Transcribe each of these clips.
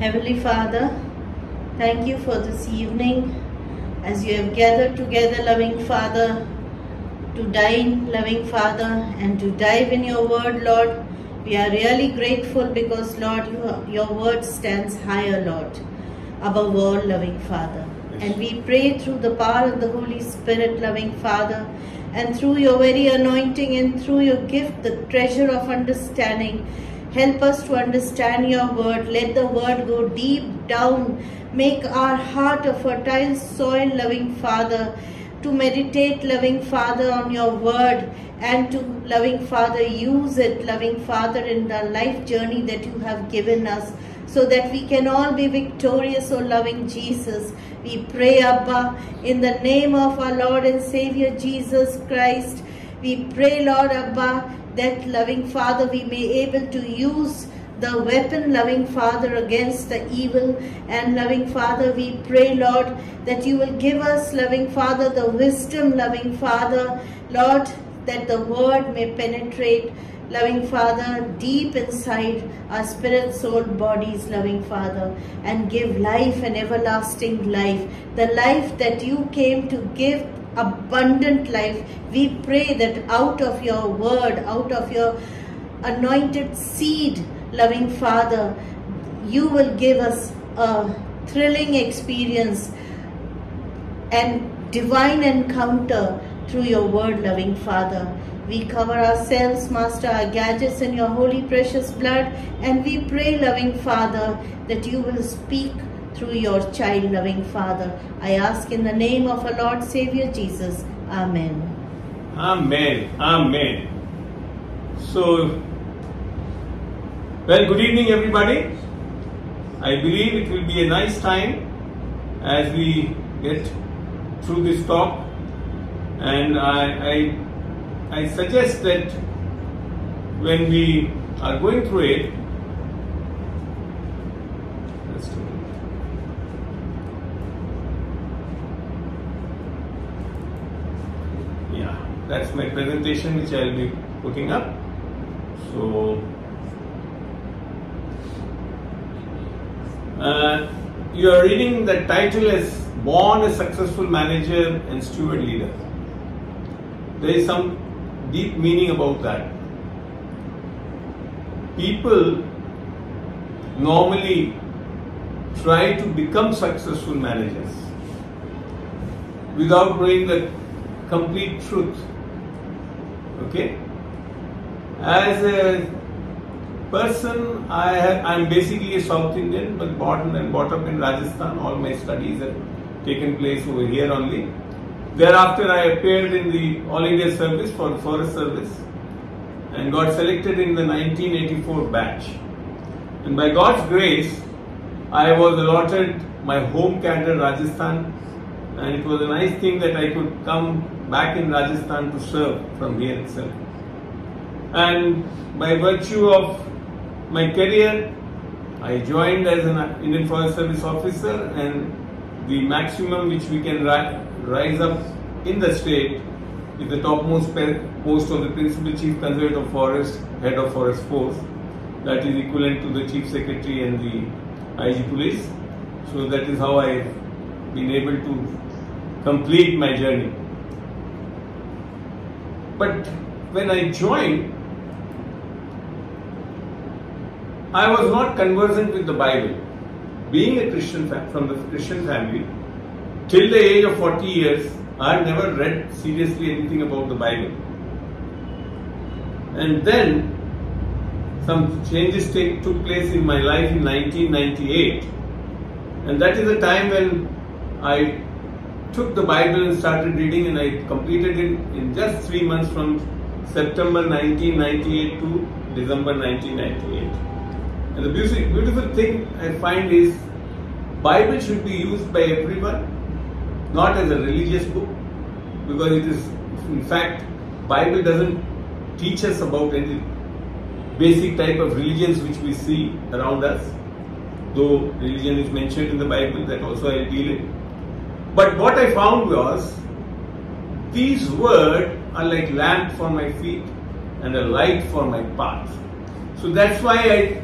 Heavenly Father, thank you for this evening as you have gathered together, loving Father, to dine, loving Father, and to dive in your word, Lord. We are really grateful because, Lord, you, your word stands higher, Lord, above all, loving Father. And we pray through the power of the Holy Spirit, loving Father, and through your very anointing and through your gift, the treasure of understanding. Help us to understand your word. Let the word go deep down. Make our heart a fertile soil, loving Father, to meditate, loving Father, on your word and to, loving Father, use it, loving Father, in the life journey that you have given us so that we can all be victorious, O loving Jesus. We pray, Abba, in the name of our Lord and Savior Jesus Christ. We pray, Lord Abba, that loving Father, we may able to use the weapon, loving Father, against the evil. And loving Father, we pray, Lord, that you will give us, loving Father, the wisdom, loving Father, Lord, that the word may penetrate, loving Father, deep inside our spirit, soul, bodies, loving Father, and give life and everlasting life, the life that you came to give abundant life. We pray that out of your word, out of your anointed seed, loving Father, you will give us a thrilling experience and divine encounter through your word, loving Father. We cover ourselves, Master, our gadgets in your holy precious blood, and we pray, loving Father, that you will speak through your child, loving Father. I ask in the name of our Lord Savior Jesus. Amen. Amen. Amen. So, well, good evening, everybody. I believe it will be a nice time as we get through this talk, and I, I, I suggest that when we are going through it, just a minute. yeah, that's my presentation which I'll be putting up. So, uh, you are reading the title as Born a Successful Manager and Steward Leader. There is some deep meaning about that. People normally try to become successful managers without knowing the complete truth. Okay? As a person, I have, I'm basically a South Indian, but born and brought up in Rajasthan. All my studies have taken place over here only. Thereafter, I appeared in the All India Service for Forest Service and got selected in the 1984 batch. And by God's grace, I was allotted my home cadre Rajasthan, and it was a nice thing that I could come back in Rajasthan to serve from here itself. And by virtue of my career, I joined as an Indian Forest Service officer, and the maximum which we can ri- rise up in the state is the topmost post of the Principal Chief Conservator of Forest, Head of Forest Force, that is equivalent to the Chief Secretary and the IG Police. So that is how I've been able to complete my journey. But when I joined, I was not conversant with the Bible. Being a Christian from the Christian family, till the age of 40 years, I never read seriously anything about the Bible. And then some changes take, took place in my life in 1998, and that is the time when I took the Bible and started reading, and I completed it in just three months from September 1998 to December 1998. And the beautiful, beautiful thing I find is Bible should be used by everyone, not as a religious book, because it is, in fact, Bible doesn't teach us about any basic type of religions which we see around us. Though religion is mentioned in the Bible, that also I deal in. But what I found was these words are like lamp for my feet and a light for my path. So that's why I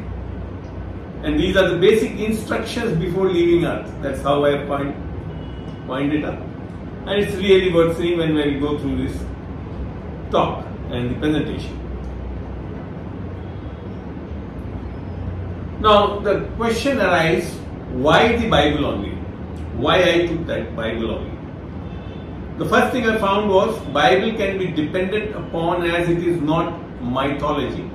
And these are the basic instructions before leaving earth. That's how I point, point it up. And it's really worth seeing when we go through this talk and the presentation. Now the question arises, why the Bible only? Why I took that Bible only? The first thing I found was Bible can be dependent upon as it is not mythology.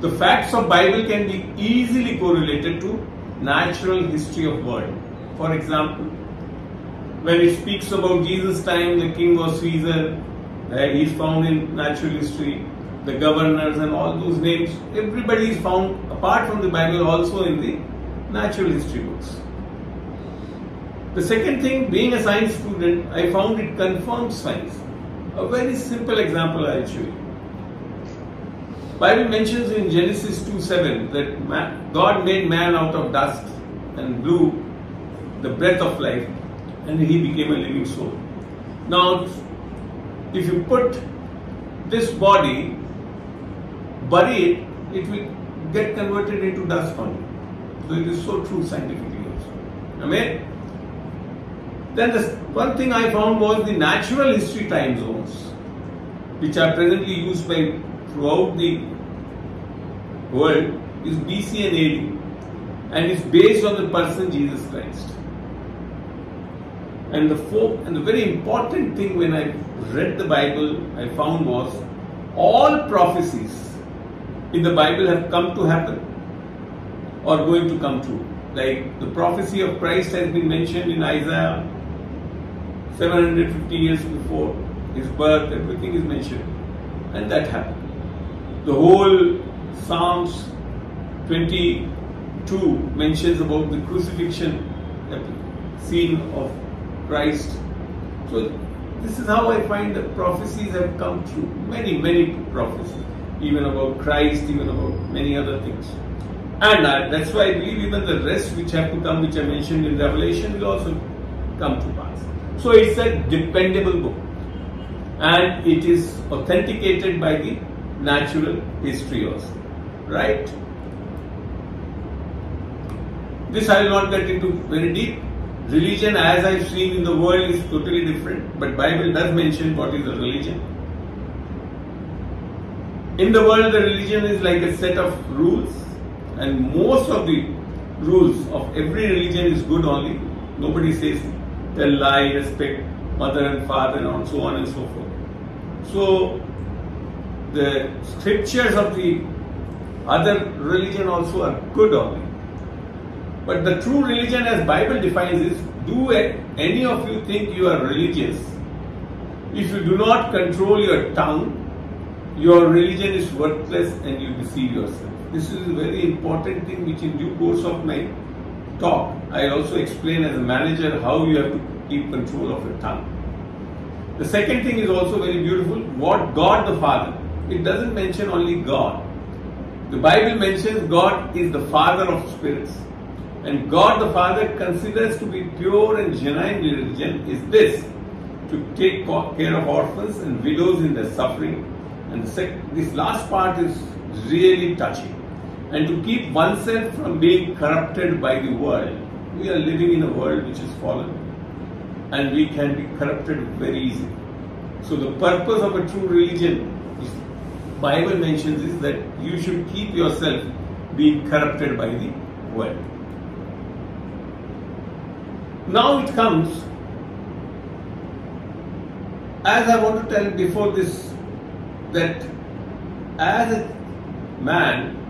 The facts of Bible can be easily correlated to natural history of world. For example, when it speaks about Jesus' time, the king was Caesar, uh, he's found in natural history, the governors and all those names, everybody is found apart from the Bible also in the natural history books. The second thing, being a science student, I found it confirms science. A very simple example I'll show you. Bible mentions in Genesis 2:7 that God made man out of dust and blew the breath of life, and he became a living soul. Now, if you put this body, bury it, it will get converted into dust only. So it is so true scientifically also. Amen. Then the one thing I found was the natural history time zones, which are presently used by throughout the world, is BC and AD, and is based on the person Jesus Christ. And the four, and the very important thing when I read the Bible, I found was all prophecies in the Bible have come to happen or going to come true. Like the prophecy of Christ has been mentioned in Isaiah 750 years before his birth, everything is mentioned. And that happened. The whole Psalms 22 mentions about the crucifixion scene of Christ. So this is how I find that prophecies have come true. Many, many prophecies. Even about Christ, even about many other things. And uh, that's why I believe even the rest which have to come, which I mentioned in Revelation, will also come to pass. So it's a dependable book and it is authenticated by the natural history also. Right? This I will not get into very deep. Religion as I've seen in the world is totally different, but Bible does mention what is a religion. In the world the religion is like a set of rules and most of the rules of every religion is good only. Nobody says tell lie, respect mother and father, and so on and so forth. So, the scriptures of the other religion also are good only. But the true religion, as Bible defines, is: Do any of you think you are religious? If you do not control your tongue, your religion is worthless, and you deceive yourself. This is a very important thing, which in due course of my talk, I also explain as a manager how you have to keep control of your tongue. The second thing is also very beautiful. What God the Father. It doesn't mention only God. The Bible mentions God is the Father of spirits. And God the Father considers to be pure and genuine religion is this to take care of orphans and widows in their suffering. And this last part is really touching. And to keep oneself from being corrupted by the world. We are living in a world which is fallen and we can be corrupted very easily. So the purpose of a true religion, is, Bible mentions is that you should keep yourself being corrupted by the world. Now it comes, as I want to tell before this, that as a man,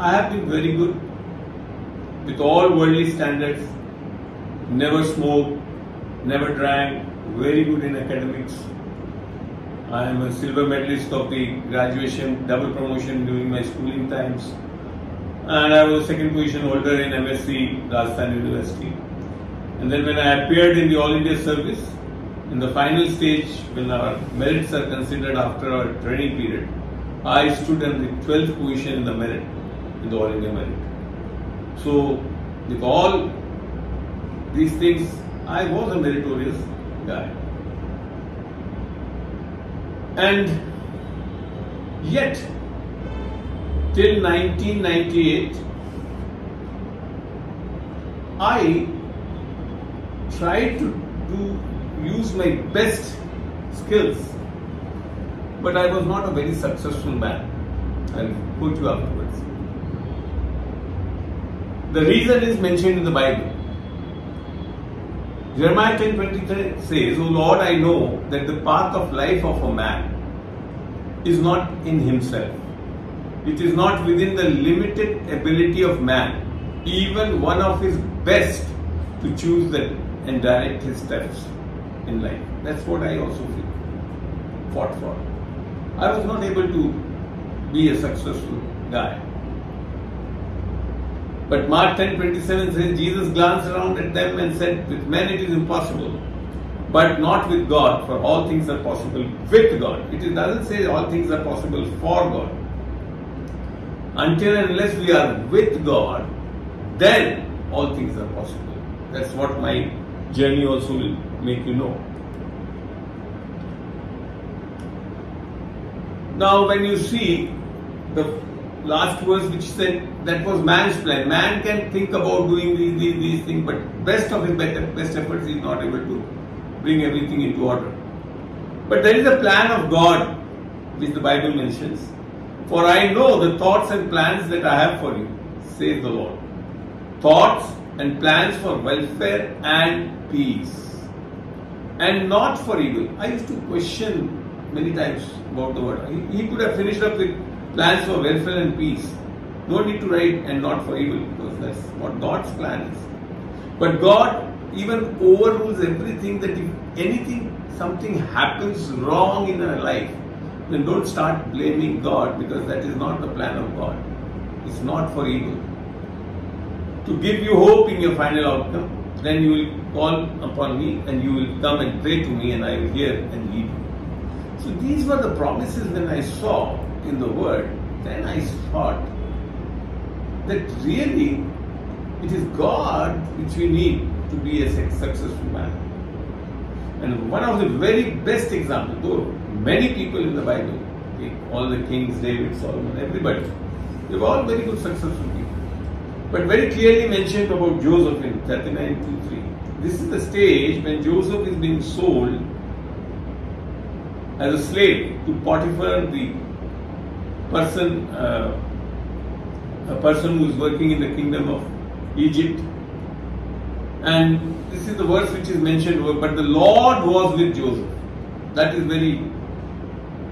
I have been very good with all worldly standards, never smoked, never drank, very good in academics. I am a silver medalist of the graduation double promotion during my schooling times. And I was second position holder in MSc Rajasthan University. And then when I appeared in the All India service, in the final stage, when our merits are considered after our training period, I stood in the 12th position in the merit, in the All India merit. So, with all these things, I was a meritorious guy. And yet, till 1998, I tried to use my best skills, but I was not a very successful man. I'll quote you afterwards. The reason is mentioned in the Bible. Jeremiah 10:23 says, O Lord, I know that the path of life of a man is not in himself. It is not within the limited ability of man, even one of his best, to choose and direct his steps in life. That's what I also fought for. I was not able to be a successful guy. But Mark 10:27 says Jesus glanced around at them and said, "With men it is impossible, but not with God, for all things are possible with God." It doesn't say all things are possible for God. Until and unless we are with God, then all things are possible. That's what my journey also will make you know. Now, when you see the last verse which said that was man's plan, man can think about doing these, these, these things, but best of his best efforts he is not able to bring everything into order. But there is a plan of God which the Bible mentions. For I know the thoughts and plans that I have for you, says the Lord. Thoughts and plans for welfare and peace, and not for evil. I used to question many times about the word. He, he could have finished up with plans for welfare and peace. No need to write and not for evil because that's what God's plan is. But God even overrules everything that if anything, something happens wrong in our life, then don't start blaming God because that is not the plan of God. It's not for evil. To give you hope in your final outcome, then you will call upon me and you will come and pray to me and I will hear and lead you. So these were the promises when I saw in the world, Then I thought that really it is God which we need to be a successful man. And one of the very best examples, though many people in the Bible, all the kings, David, Solomon, everybody, they were all very good successful people. But very clearly mentioned about Joseph in 39 2 3. This is the stage when Joseph is being sold as a slave to Potiphar, the person, uh, a person who is working in the kingdom of Egypt. And this is the verse which is mentioned, but the Lord was with Joseph. That is very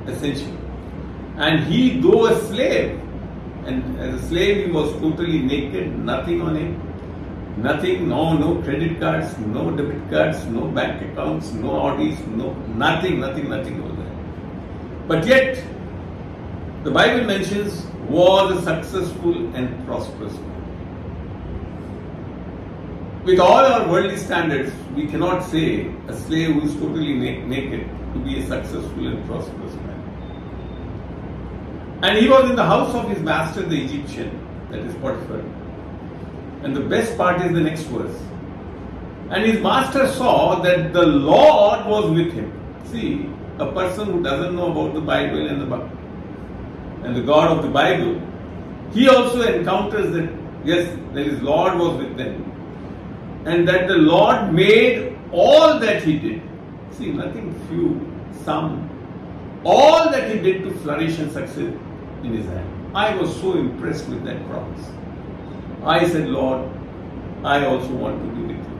essential. And he, though a slave, and as a slave he was totally naked, nothing on him, nothing, no, no credit cards, no debit cards, no bank accounts, no Audis, no, nothing, nothing, nothing was there. But yet, the Bible mentions was a successful and prosperous man. With all our worldly standards, we cannot say a slave who is totally na- naked to be a successful and prosperous man. And he was in the house of his master, the Egyptian, that is Potiphar. And the best part is the next verse. And his master saw that the Lord was with him. See, a person who doesn't know about the Bible and the and the God of the Bible, he also encounters that yes, that his Lord was with them, and that the Lord made all that he did. See, nothing few, some, all that he did to flourish and succeed in his hand. I was so impressed with that promise. I said, Lord, I also want to be with you.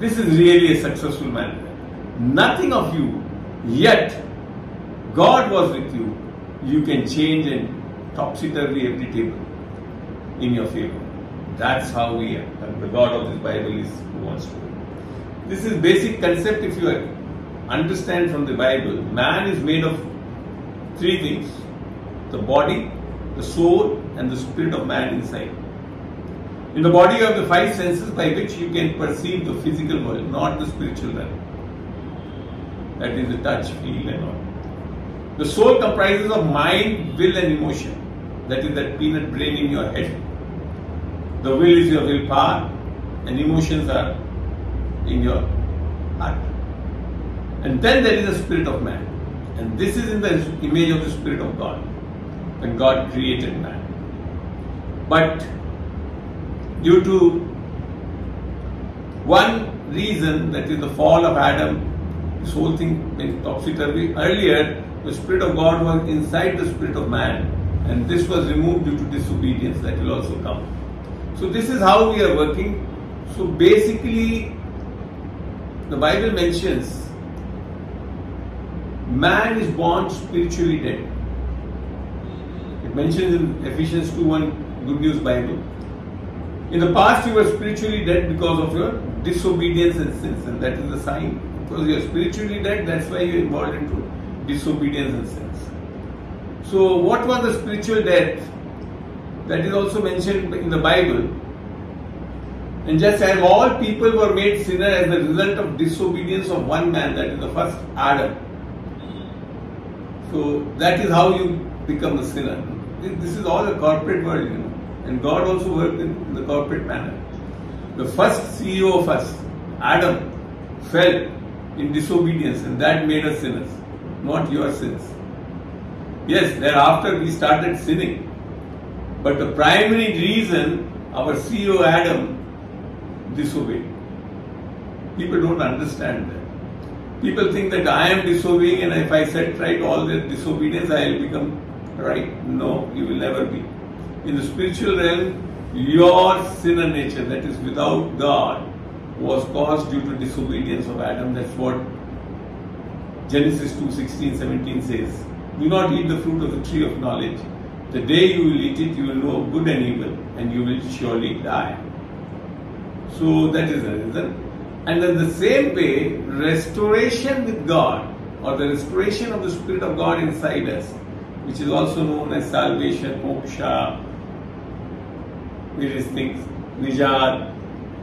This is really a successful man. Nothing of you, yet God was with you. You can change and topsy-turvy every table in your favor. That's how we are. And the God of this Bible is who wants to. This is basic concept if you understand from the Bible. Man is made of three things. The body, the soul and the spirit of man inside. In the body you have the five senses by which you can perceive the physical world, not the spiritual realm. That is the touch, feel and all. The soul comprises of mind, will and emotion. That is that peanut brain in your head. The will is your willpower and emotions are in your heart. And then there is the spirit of man. And this is in the image of the spirit of God. when God created man. But due to one reason, that is the fall of Adam, this whole thing went topsy-turvy. Earlier, the Spirit of God was inside the Spirit of man, and this was removed due to disobedience. That will also come. So this is how we are working. So basically, the Bible mentions man is born spiritually dead. It mentions in Ephesians 2 1 Good News Bible. In the past, you were spiritually dead because of your disobedience and sins, and that is the sign. Because you are spiritually dead, that's why you are involved into disobedience and sins. So, what was the spiritual death? That is also mentioned in the Bible. And just as all people were made sinner as a result of disobedience of one man, that is the first Adam. So that is how you become a sinner. This is all a corporate world, you know. And God also worked in the corporate manner. The first CEO of us, Adam, fell in disobedience and that made us sinners, not your sins. Yes, thereafter we started sinning. But the primary reason our CEO Adam disobeyed. People don't understand that. People think that I am disobeying and if I set right all the disobedience, I will become right. No, you will never be. In the spiritual realm, your sinner nature that is without God was caused due to disobedience of Adam. That's what Genesis 2 16, 17 says. Do not eat the fruit of the tree of knowledge. The day you will eat it, you will know good and evil, and you will surely die. So that is the reason. And then the same way, restoration with God, or the restoration of the Spirit of God inside us, which is also known as salvation, moksha, various things, Nijat,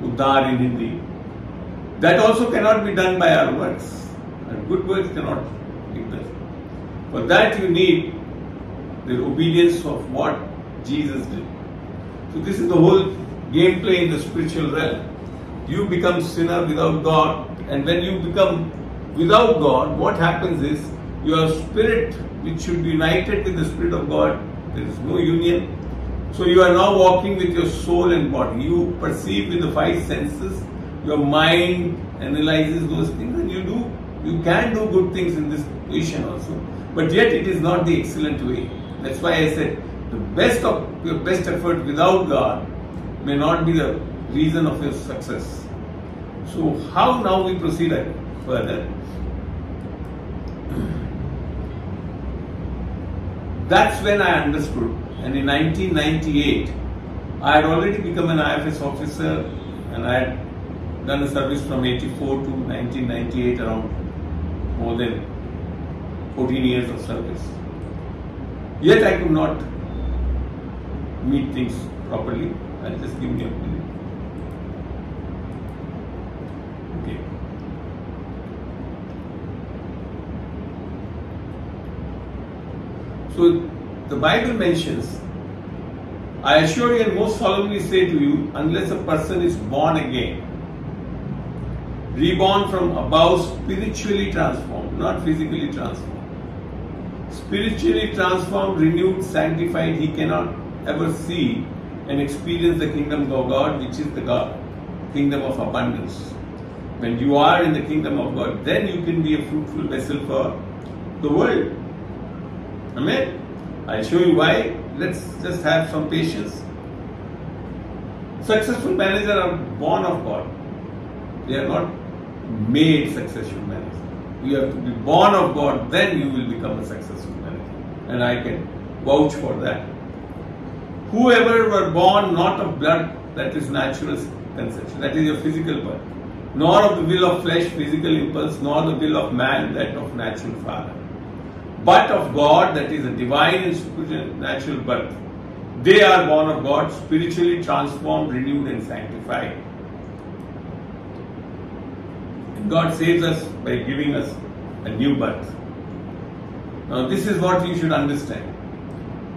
Uddar in Hindi. That also cannot be done by our works. Good works cannot be done. For that you need the obedience of what Jesus did. So this is the whole gameplay in the spiritual realm. You become sinner without God, and when you become without God, what happens is your spirit, which should be united with the Spirit of God, there is no union. So you are now walking with your soul and body. You perceive with the five senses. Your mind analyzes those things, you can do good things in this position also, but yet it is not the excellent way. That's why I said the best of your best effort without God may not be the reason of your success. So how now we proceed further? That's when I understood. And in 1998, I had already become an IFS officer and I had done a service from 84 to 1998 around more than 14 years of service. Yet I could not meet things properly. I'll just give me a minute. Okay. So the Bible mentions, I assure you and most solemnly say to you, unless a person is born again, reborn from above, spiritually transformed, not physically transformed. Spiritually transformed, renewed, sanctified, he cannot ever see and experience the kingdom of God, which is the God, kingdom of abundance. When you are in the kingdom of God, then you can be a fruitful vessel for the world. Amen. I'll show you why. Let's just have some patience. Successful managers are born of God. They are not made successful managers. You have to be born of God, then you will become a successful manager. And I can vouch for that. Whoever were born not of blood, that is natural conception, that is your physical birth, nor of the will of flesh, physical impulse, nor the will of man, that of natural father, but of God, that is a divine and supernatural birth. They are born of God, spiritually transformed, renewed, and sanctified. And God saves us by giving us a new birth. Now, this is what you should understand.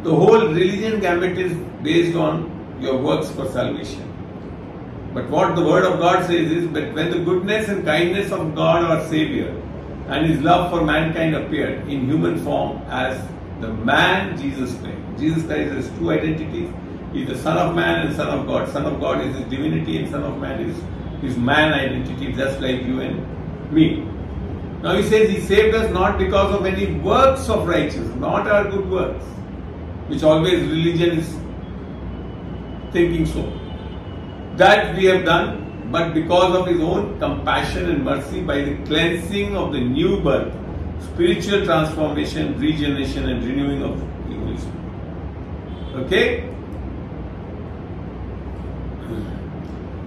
The whole religion gambit is based on your works for salvation. But what the Word of God says is that when the goodness and kindness of God our Savior and His love for mankind appeared in human form as the man Jesus Christ, Jesus Christ has two identities. He is the Son of Man and Son of God. Son of God is his divinity and Son of Man is his man identity, just like you and me. Now he says he saved us not because of any works of righteousness, not our good works, which always religion is thinking so. That we have done, but because of his own compassion and mercy by the cleansing of the new birth, spiritual transformation, regeneration, and renewing of the Holy Spirit. Okay?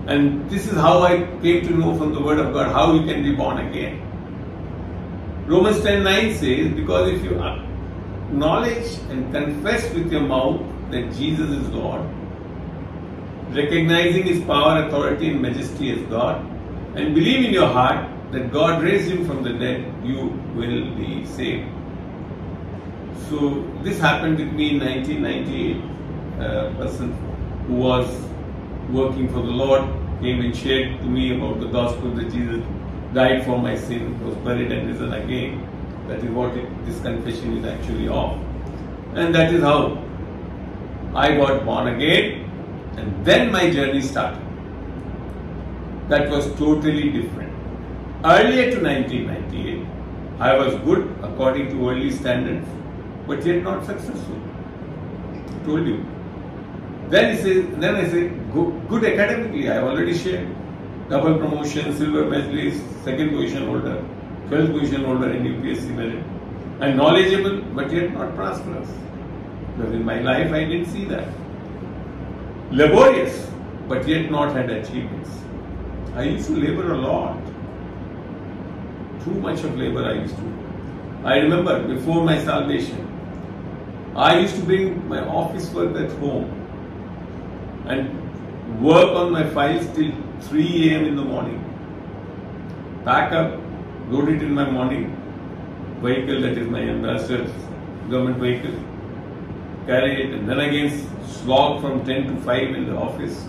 And this is how I came to know from the Word of God how you can be born again. Romans 10 9 says, Because if you acknowledge and confess with your mouth that Jesus is Lord, recognizing His power, authority, and majesty as God, and believe in your heart that God raised Him from the dead, you will be saved. So, this happened with me in 1998. A uh, person who was working for the Lord came and shared to me about the gospel that Jesus died for my sin, was buried and risen again. That is what it, this confession is actually of. And that is how I got born again and then my journey started. That was totally different. Earlier to 1998, I was good according to worldly standards, but yet not successful. I told you. Then he says, then I say, good, good academically, I have already shared. Double promotion, silver medalist, second position holder, 12th position holder in UPSC merit. And knowledgeable, but yet not prosperous. Because in my life I didn't see that. Laborious, but yet not had achievements. I used to labor a lot. Too much of labor I used to. I remember before my salvation, I used to bring my office work at home and work on my files till 3 a.m. in the morning. Pack up, load it in my morning vehicle, that is my ambassador's government vehicle, carry it, and then again slog from 10 to 5 in the office.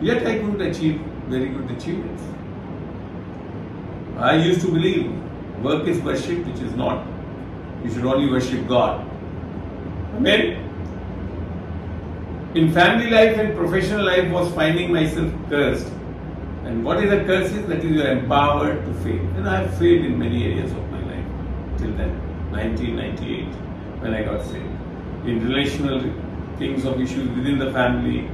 Yet I couldn't achieve very good achievements. I used to believe work is worship, which is not. You should only worship God. Amen. In family life and professional life was finding myself cursed. And what is a curse is that you are empowered to fail. And I have failed in many areas of my life till then, 1998, when I got saved. In relational things of issues within the family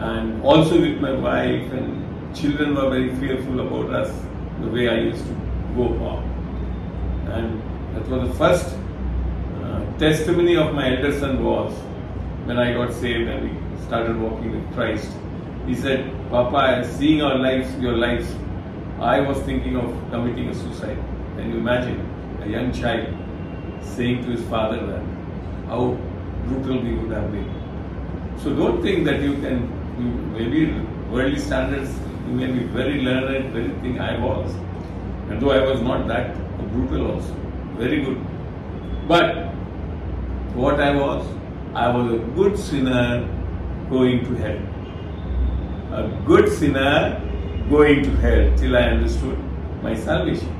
and also with my wife and children were very fearful about us, the way I used to go on. And that was the first uh, testimony of my elder son was when I got saved and we started walking with Christ. He said, Papa, seeing our lives, your lives, I was thinking of committing a suicide. Can you imagine a young child saying to his father that how brutal we would have been. So don't think that you can, you, maybe worldly standards, you may be very learned, very thing I was. And though I was not that brutal also, very good. But what I was, I was a good sinner going to hell. A good sinner going to hell till I understood my salvation.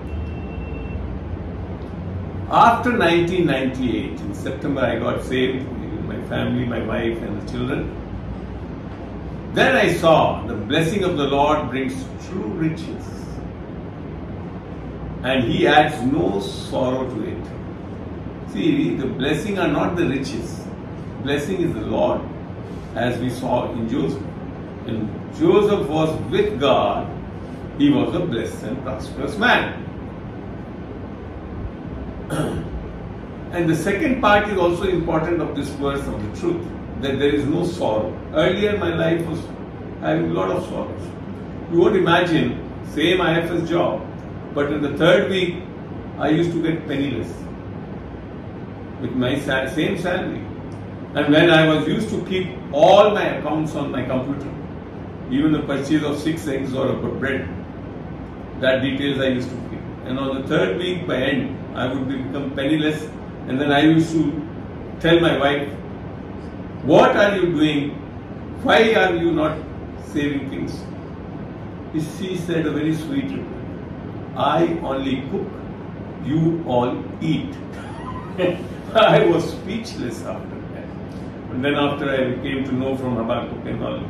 After 1998, in September, I got saved, my family, my wife, and the children. Then I saw the blessing of the Lord brings true riches, and He adds no sorrow to it. See, the blessing are not the riches, blessing is the Lord, as we saw in Joseph. And Joseph was with God, he was a blessed and prosperous man. and the second part is also important of this verse of the truth that there is no sorrow. Earlier, my life was having a lot of sorrows. You won't imagine, same IFS job, but in the third week, I used to get penniless with my same salary. And when I was used to keep all my accounts on my computer, even the purchase of six eggs or a bread, that details I used to keep. And on the third week by end, I would become penniless, and then I used to tell my wife, What are you doing? Why are you not saving things? She said a very sweet reply I only cook, you all eat. I was speechless after. And then after I came to know from Habakkuk and all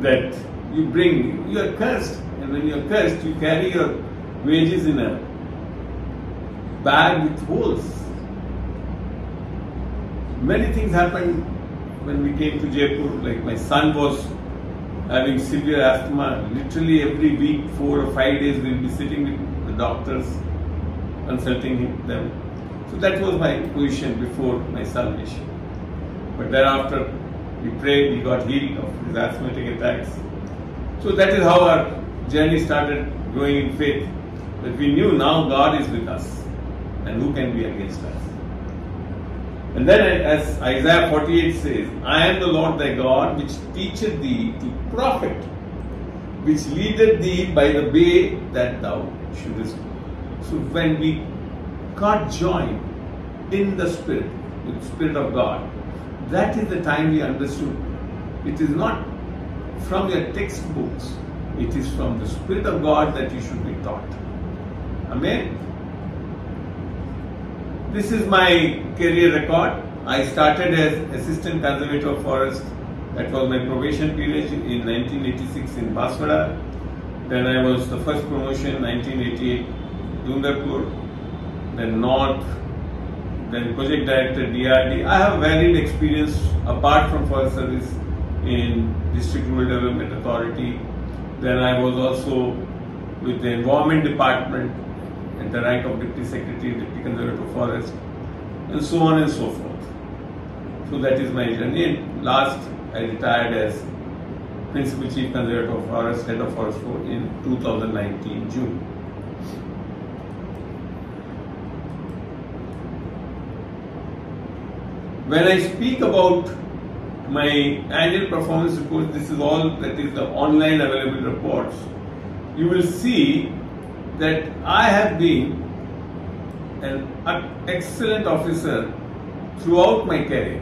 that you bring, you are cursed. And when you are cursed, you carry your wages in a bag with holes. Many things happened when we came to Jaipur. Like my son was having severe asthma. Literally every week, four or five days, we'll be sitting with the doctors, consulting them. So that was my position before my salvation. But thereafter, we prayed, he got healed of his asthmatic attacks. So that is how our journey started growing in faith. That we knew now God is with us, and who can be against us? And then, as Isaiah 48 says, I am the Lord thy God, which teacheth thee to profit, which leadeth thee by the way that thou shouldest go. So, when we got joined in the Spirit, with the Spirit of God, that is the time we understood. It is not from your textbooks, it is from the Spirit of God that you should be taught. Amen. This is my career record. I started as assistant conservator of forest. That was my probation period in 1986 in Banswara. Then I was the first promotion 1988 Dungarpur. Then North. Then project director DRD. I have varied experience apart from forest service in District Rural Development Authority. Then I was also with the Environment Department at the rank of Deputy Secretary, Deputy Conservator of Forest, and so on and so forth. So that is my journey. Last, I retired as Principal Chief Conservator of Forest, Head of Forest in 2019 June. When I speak about my annual performance report, this is all that is the online available reports. You will see that I have been an excellent officer throughout my career.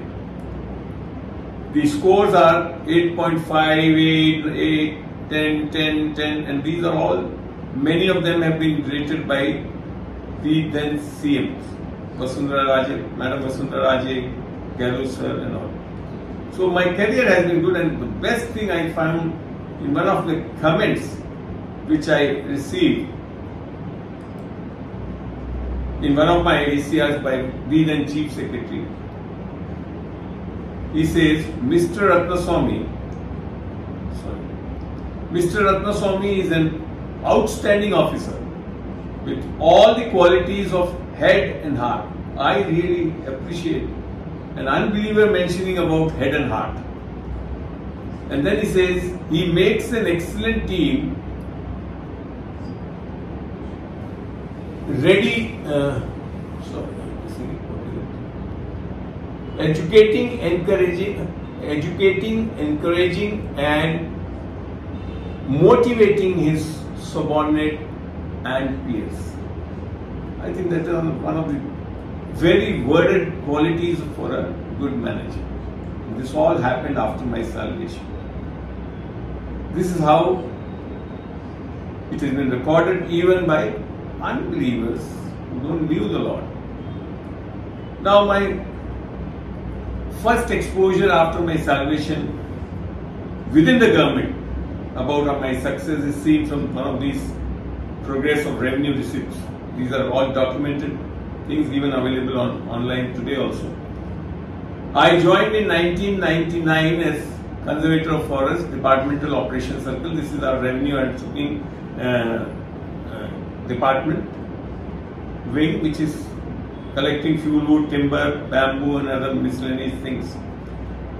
The scores are 8.5, 8, 8, 10, 10, 10, and these are all, many of them have been rated by the then CMs, Vasundhara Raje, Madam Vasundhara Raje, Sir, and all. So my career has been good, and the best thing I found in one of the comments which I received in one of my ACRs by the then Chief Secretary. He says, Mr. Ratnasamy, sorry, Mr. Ratnasamy is an outstanding officer with all the qualities of head and heart. I really appreciate an unbeliever mentioning about head and heart. And then he says, he makes an excellent team ready, uh, sorry, educating, encouraging, educating, encouraging, and motivating his subordinate and peers. I think that is one of the very worded qualities for a good manager. This all happened after my salvation. This is how it has been recorded even by unbelievers who don't knew the Lord. Now, my first exposure after my salvation within the government about my success is seen from one of these progress of revenue receipts. These are all documented things even available on online today also. I joined in 1999 as Conservator of Forest, Departmental Operation Circle. This is our revenue and shipping uh, uh, department wing, which is collecting fuel wood, timber, bamboo, and other miscellaneous things.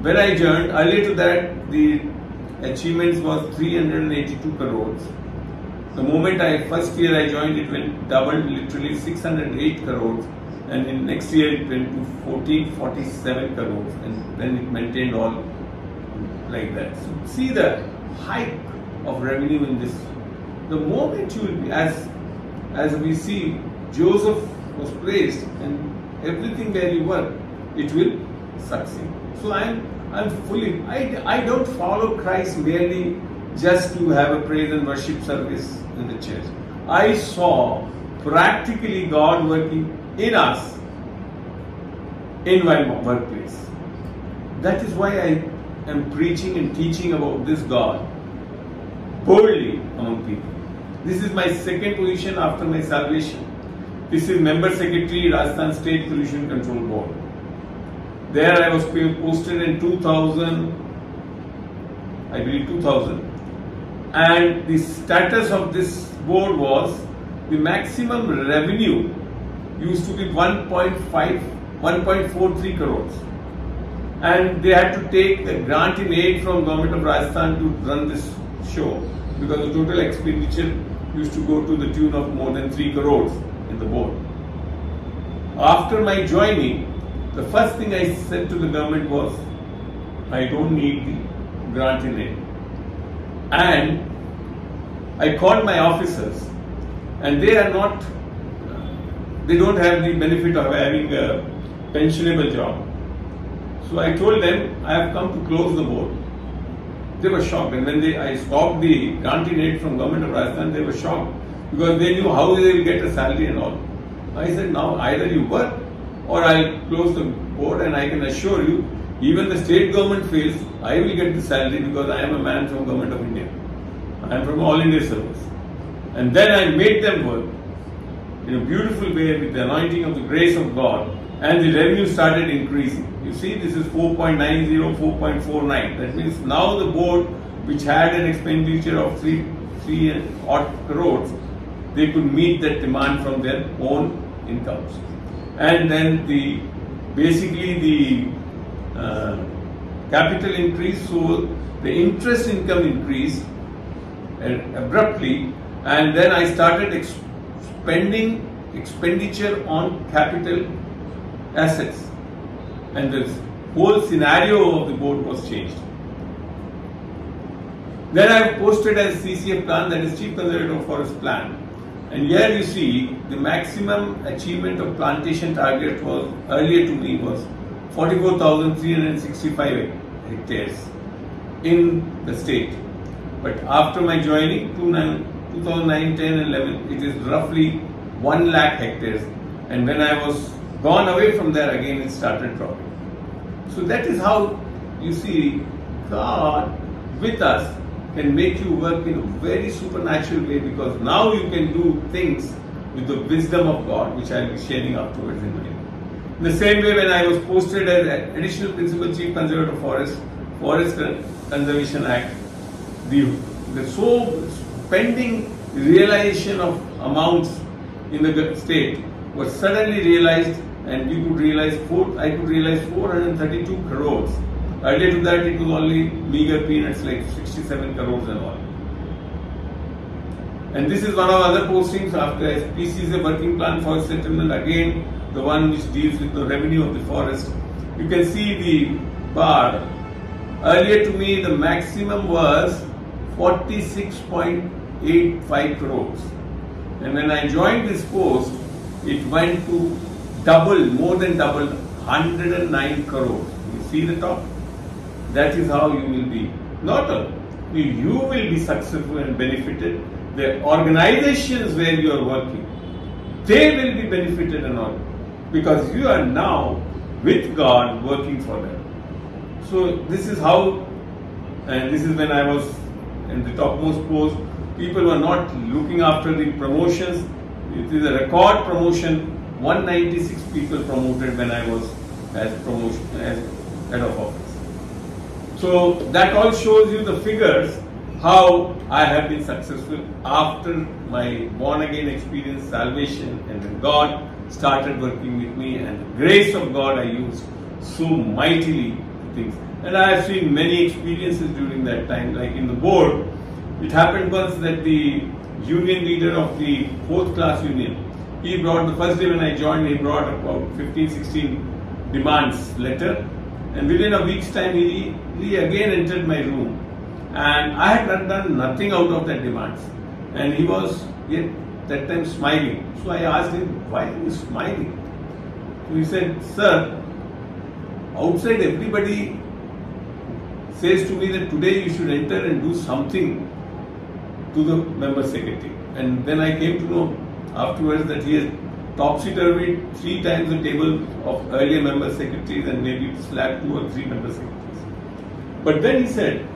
When I joined, earlier to that, the achievements was 382 crores. The moment I first year I joined, it went doubled, literally 608 crores, and in next year it went to 1447 crores, and then it maintained all like that. So see the hike of revenue in this. The moment you will be as as we see, Joseph was praised, and everything where you work, it will succeed. So I'm I'm fully I, I don't follow Christ merely just to have a praise and worship service in the church. I saw practically God working in us in my workplace. that is why I am preaching and teaching about this God boldly among people. This is my second position after my salvation. This is Member Secretary, Rajasthan State Pollution Control Board. There I was posted in 2000, I believe 2000. And the status of this board was the maximum revenue used to be 1.5, 1.43 crores. And they had to take a grant in aid from government of Rajasthan to run this show because the total expenditure used to go to the tune of more than 3 crores in the board. After my joining, the first thing I said to the government was, I don't need the grant in aid. And I called my officers and they are not, they don't have the benefit of having a pensionable job. So I told them I have come to close the board. They were shocked and when they, I stopped the grant in aid from government of Rajasthan, they were shocked because they knew how they will get a salary and all. I said now either you work or I'll close the board and I can assure you even the state government fails, I will get the salary because I am a man from government of India. I am from All India Service. And then I made them work in a beautiful way with the anointing of the grace of God and the revenue started increasing. You see, this is 4.90, 4.49. That means now the board, which had an expenditure of 3, 3 odd crores, they could meet that demand from their own incomes. And then the basically the uh, capital increase, so the interest income increased uh, abruptly, and then I started spending expenditure on capital assets, and the whole scenario of the board was changed. Then I posted as CCF plan, that is Chief Conservator of Forest Plan. And here you see the maximum achievement of plantation target was earlier to me was 44,365 hectares in the state. But after my joining, 2009, 10, and 11, it is roughly 1 lakh hectares. And when I was gone away from there again, it started dropping. So that is how you see God with us can make you work in a very supernatural way because now you can do things with the wisdom of God, which I'll be sharing afterwards in in the same way, when I was posted as Additional Principal Chief Conservator of Forest, Forest Conservation Act, the, the so pending realization of amounts in the state was suddenly realized and we could realize four, I could realize 432 crores Earlier to that, it was only meager peanuts like 67 crores and all. And this is one of other postings after SPC is a working plan for settlement. Again, the one which deals with the revenue of the forest. You can see the bar. Earlier to me, the maximum was 46.85 crores. And when I joined this post, it went to double, more than double, 109 crores. You see the top? That is how you will be. Not only you will be successful and benefited, the organizations where you are working, they will be benefited and all. Because you are now with God working for them. So this is how, and this is when I was in the topmost post, people were not looking after the promotions. It is a record promotion. 196 people promoted when I was as promotion as head of office. So that all shows you the figures how I have been successful after my born again experience, salvation, and then God started working with me, and the grace of God I used so mightily things. And I have seen many experiences during that time, like in the board. It happened once that the union leader of the fourth class union, he brought the first day when I joined, he brought about 15, 16 demands letter and within a week's time, he, he again entered my room. And I had done nothing out of that demands. And he was yet that time smiling. So I asked him, why are you smiling? So he said, Sir, outside everybody says to me that today you should enter and do something to the member secretary. And then I came to know afterwards that he has topsy-turvy three times the table of earlier member secretaries and maybe slap two or three member secretaries. But then he said,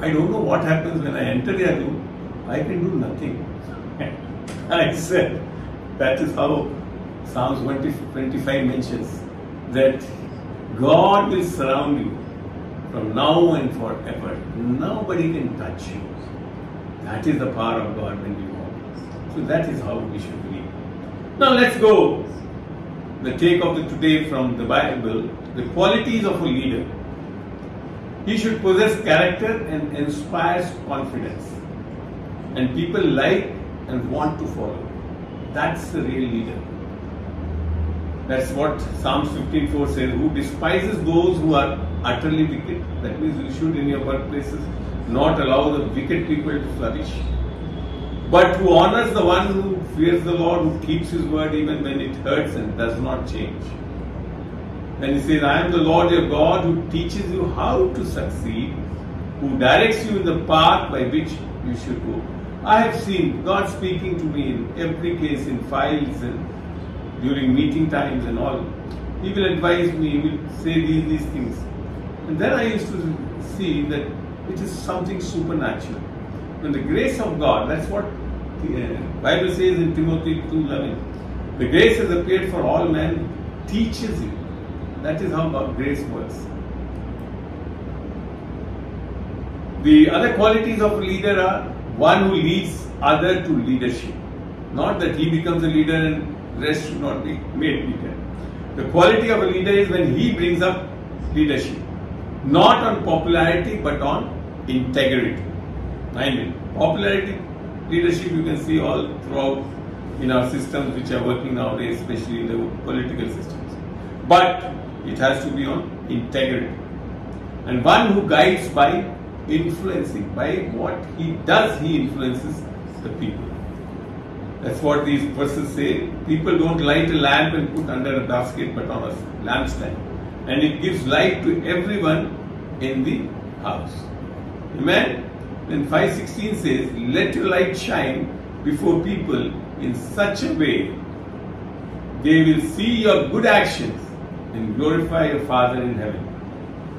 I don't know what happens when I enter their room. I can do nothing. I said, that is how Psalms 20, 25 mentions that God will surround you from now and forever. Nobody can touch you. That is the power of God when we walk. So that is how we should believe. Now let's go. The take of the today from the Bible, the qualities of a leader. He should possess character and inspires confidence. And people like and want to follow. That's the real leader. That's what Psalms 15:4 says. Who despises those who are utterly wicked. That means you should in your workplaces not allow the wicked people to flourish. But who honors the one who fears the Lord, who keeps his word even when it hurts and does not change. Then he says, I am the Lord your God who teaches you how to succeed, who directs you in the path by which you should go. I have seen God speaking to me in every case in files and during meeting times and all. He will advise me, he will say these, these things. And then I used to see that it is something supernatural. When the grace of God, that's what the uh, Bible says in Timothy 2.11. The grace has appeared for all men, teaches you. That is how God grace works. The other qualities of a leader are one who leads other to leadership. Not that he becomes a leader and rest should not be made leader. The quality of a leader is when he brings up leadership. Not on popularity but on integrity. I mean, popularity leadership you can see all throughout in our systems which are working nowadays, especially in the political systems. But it has to be on integrity. And one who guides by influencing. By what he does, he influences the people. That's what these verses say. People don't light a lamp and put under a basket, but on a lampstand. And it gives light to everyone in the house. Amen? Then 516 says, Let your light shine before people in such a way they will see your good actions and glorify your Father in heaven.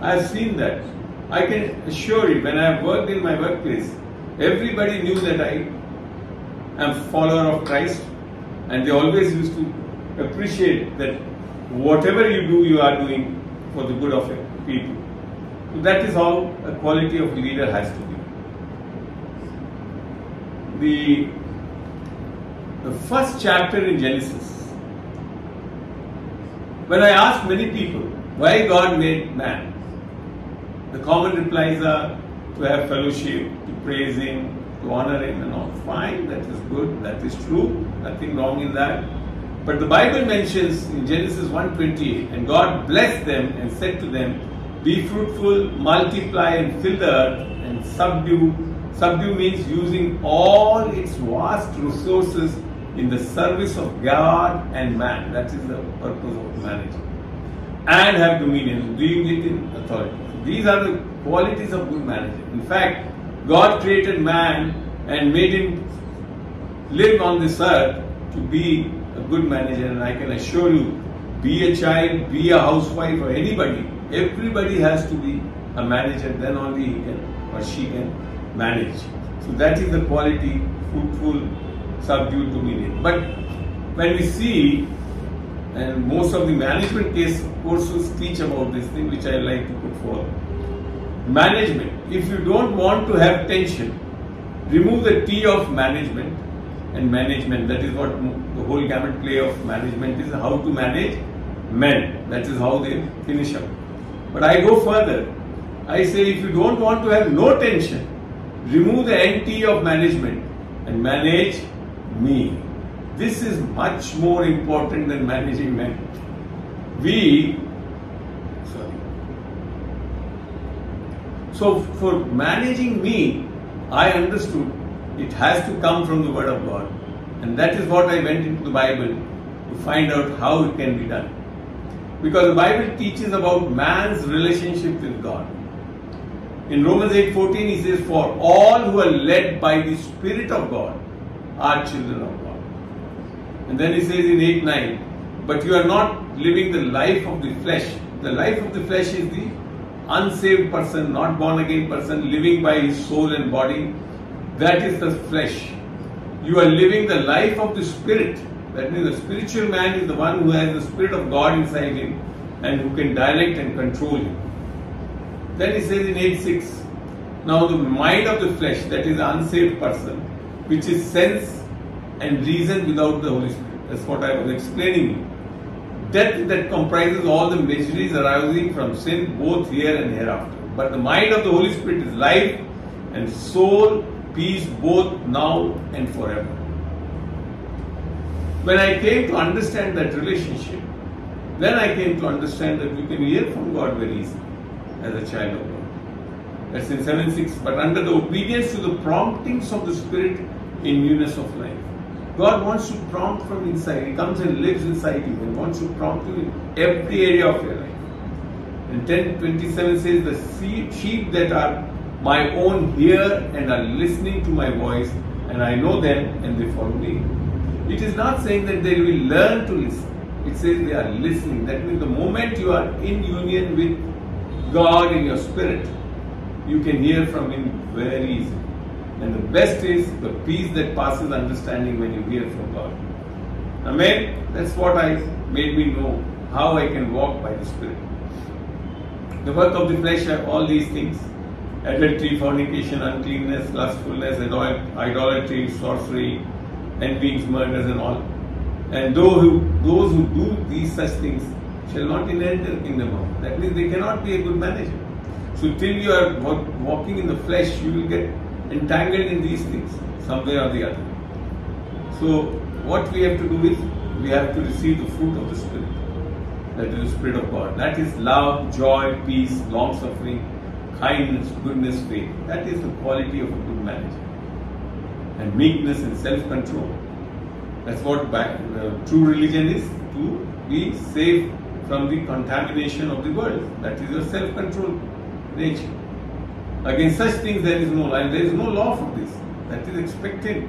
I have seen that. I can assure you, when I have worked in my workplace, everybody knew that I am follower of Christ, and they always used to appreciate that whatever you do, you are doing for the good of people. So that is how a quality of leader has to be. The, the first chapter in Genesis, when I ask many people why God made man, the common replies are to have fellowship, to praise Him, to honor Him, and all. Fine, that is good, that is true, nothing wrong in that. But the Bible mentions in Genesis 1:28, and God blessed them and said to them, Be fruitful, multiply, and fill the earth, and subdue. Subdue means using all its vast resources in the service of God and man. That is the purpose of managing. And have dominion, doing it in authority. These are the qualities of good manager. In fact, God created man and made him live on this earth to be good manager. And I can assure you, be a child, be a housewife, or anybody, everybody has to be a manager. Then only he can or she can manage. So that is the quality, fruitful, subdued dominion. But when we see, and most of the management case courses teach about this thing, which I like to put forward. Management. If you don't want to have tension, remove the T of management and management. That is what whole gamut play of management is how to manage men. That is how they finish up. But I go further. I say if you don't want to have no tension, remove the NT of management and manage me. This is much more important than managing men. We, sorry. So for managing me, I understood it has to come from the Word of God. And that is what I went into the Bible to find out how it can be done. Because the Bible teaches about man's relationship with God. In Romans 8:14 he says, For all who are led by the Spirit of God are children of God. And then he says in 8 9, But you are not living the life of the flesh. The life of the flesh is the unsaved person, not born again person, living by his soul and body, that is the flesh. You are living the life of the spirit. That means the spiritual man is the one who has the spirit of God inside him and who can direct and control him. Then he says in 8.6, now the mind of the flesh, that is the unsaved person, which is sense and reason without the Holy Spirit. That's what I was explaining. Death that comprises all the miseries arising from sin, both here and hereafter. But the mind of the Holy Spirit is life and soul, peace both now and forever. When I came to understand that relationship, then I came to understand that we can hear from God very easily as a child of God. That's in 7 6. But under the obedience to the promptings of the Spirit in newness of life. God wants to prompt from inside. He comes and lives inside you and wants to prompt you in every area of your life. And 1027 says, The sheep that are my own hear and are listening to my voice, and I know them and they follow me. It is not saying that they will learn to listen. It says they are listening. That means the moment you are in union with God in your spirit, you can hear from Him very easily. And the best is the peace that passes understanding when you hear from God. Amen. That's what I made me know how I can walk by the Spirit. The work of the flesh are all these things adultery, fornication, uncleanness, lustfulness, idolatry, sorcery, envyings, murders, and all. And those who, those who do these such things shall not inherit the kingdom of God. That means they cannot be a good manager. So till you are walking in the flesh, you will get entangled in these things, some way or the other. So, what we have to do is, we have to receive the fruit of the Spirit. That is the Spirit of God. That is love, joy, peace, long suffering, kindness, goodness, faith. That is the quality of a good manager. And meekness and self control. That's what back, uh, true religion is to be safe from the contamination of the world. That is your self control nature. Against such things there is no law, there is no law for this. That is expected,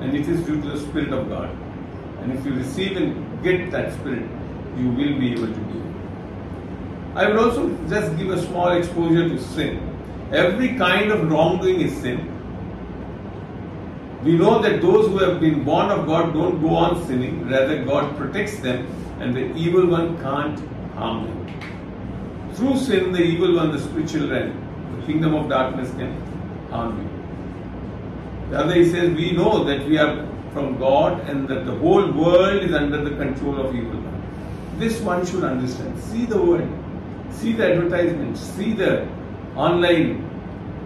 and it is due to the Spirit of God. And if you receive and get that Spirit, you will be able to do. I will also just give a small exposure to sin. Every kind of wrongdoing is sin. We know that those who have been born of God don't go on sinning, rather, God protects them, and the evil one can't harm them. Through sin, the evil one, the spiritual realm, the kingdom of darkness can harm you. The other he says, we know that we are from God and that the whole world is under the control of evil one. This one should understand. See the word, see the advertisements, see the online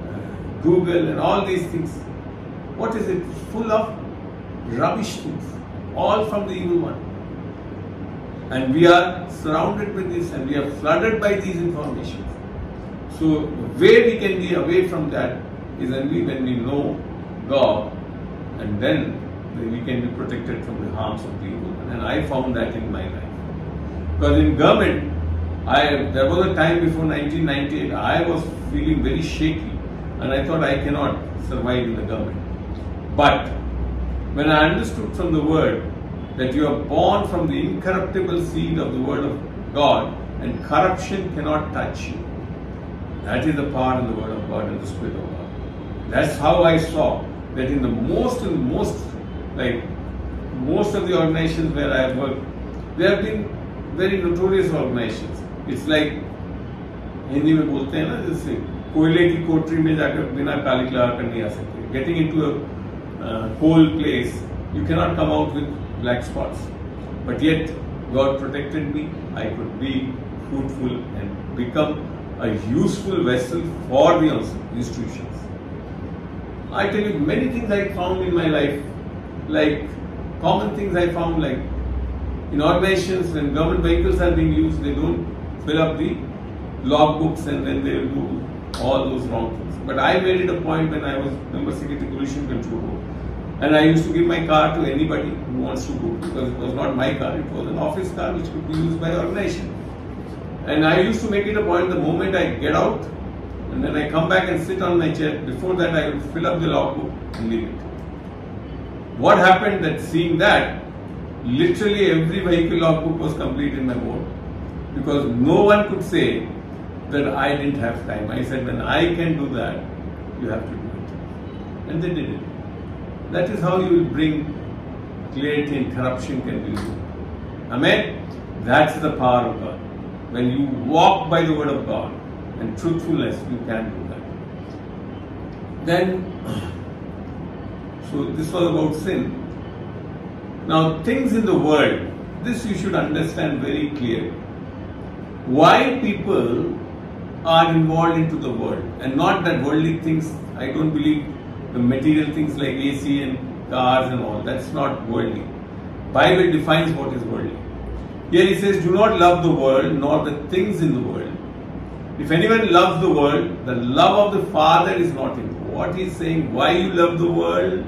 uh, Google and all these things. What is it? Full of rubbish things, all from the evil one. And we are surrounded with this and we are flooded by these informations. So the way we can be away from that is only when we know God and then we can be protected from the harms of the evil one. And I found that in my life. Because in government, I there was a time before 1998 I was feeling very shaky and I thought I cannot survive in the government. But when I understood from the word that you are born from the incorruptible seed of the word of God and corruption cannot touch you, that is the power in the Word of God and the Spirit of God. That's how I saw that in the most and most, like most of the organizations where I have worked, they have been very notorious organizations. It's like Hindi में बोलते हैं ना जैसे कोयले की कोठरी में जाकर बिना कालिक लगा कर नहीं आ सकते getting in to coal place you cannot come out with black spots but yet God protected me I could be fruitful and become a useful vessel for the institutions. I tell you, many things I found in my life, like common things I found, like in organizations when government vehicles are being used, they don't fill up the log books and then they will do all those wrong things. But I made it a point when I was member secretary pollution control board. And I used to give my car to anybody who wants to go because it was not my car, it was an office car which could be used by the organization. And I used to make it a point the moment I get out and then I come back and sit on my chair, before that I fill up the logbook and leave it. What happened that seeing that, literally every vehicle logbook was complete in my board because no one could say that I didn't have time. I said, when I can do that, you have to do it. And they did it. That is how you will bring clarity and corruption can be removed. Amen? That's the power of God. When you walk by the word of God and truthfulness, you can do that. Then, so this was about sin. Now, things in the world, this you should understand very clearly. Why people are involved into the world and not that worldly things. I don't believe the material things like AC and cars and all. That's not worldly. Bible defines what is worldly. Here he says, Do not love the world nor the things in the world. If anyone loves the world, the love of the Father is not in him. What he's saying, why you love the world?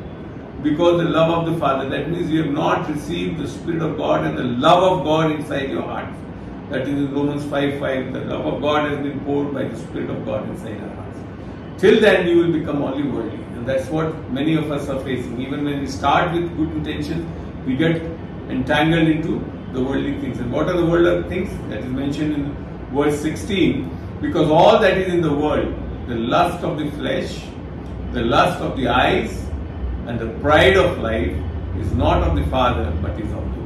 Because the love of the Father. That means you have not received the Spirit of God and the love of God inside your heart. That is Romans 5 5. The love of God has been poured by the Spirit of God inside our hearts. Till then, you will become only worldly. And that's what many of us are facing. Even when we start with good intentions, we get entangled into the worldly things. And what are the worldly things? That is mentioned in verse 16. Because all that is in the world, the lust of the flesh, the lust of the eyes, and the pride of life is not of the Father, but is of the.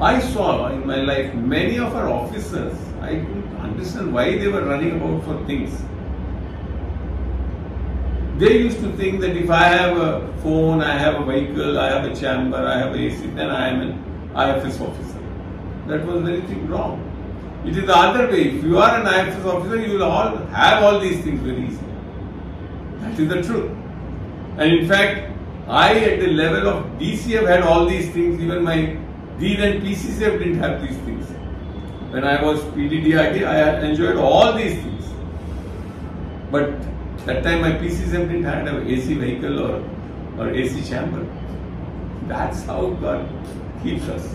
I saw in my life many of our officers, I couldn't understand why they were running about for things. They used to think that if I have a phone, I have a vehicle, I have a chamber, I have an AC, then I am an IFS officer. That was very thing wrong. It is the other way. If you are an IFS officer, you will all have all these things very easily. That is the truth. And in fact, I at the level of DCF had all these things, even my Dean and PCCF didn't have these things. When I was PDDIT, I enjoyed all these things. But that time my PCCF didn't have an AC vehicle or, or AC chamber. That's how God keeps us.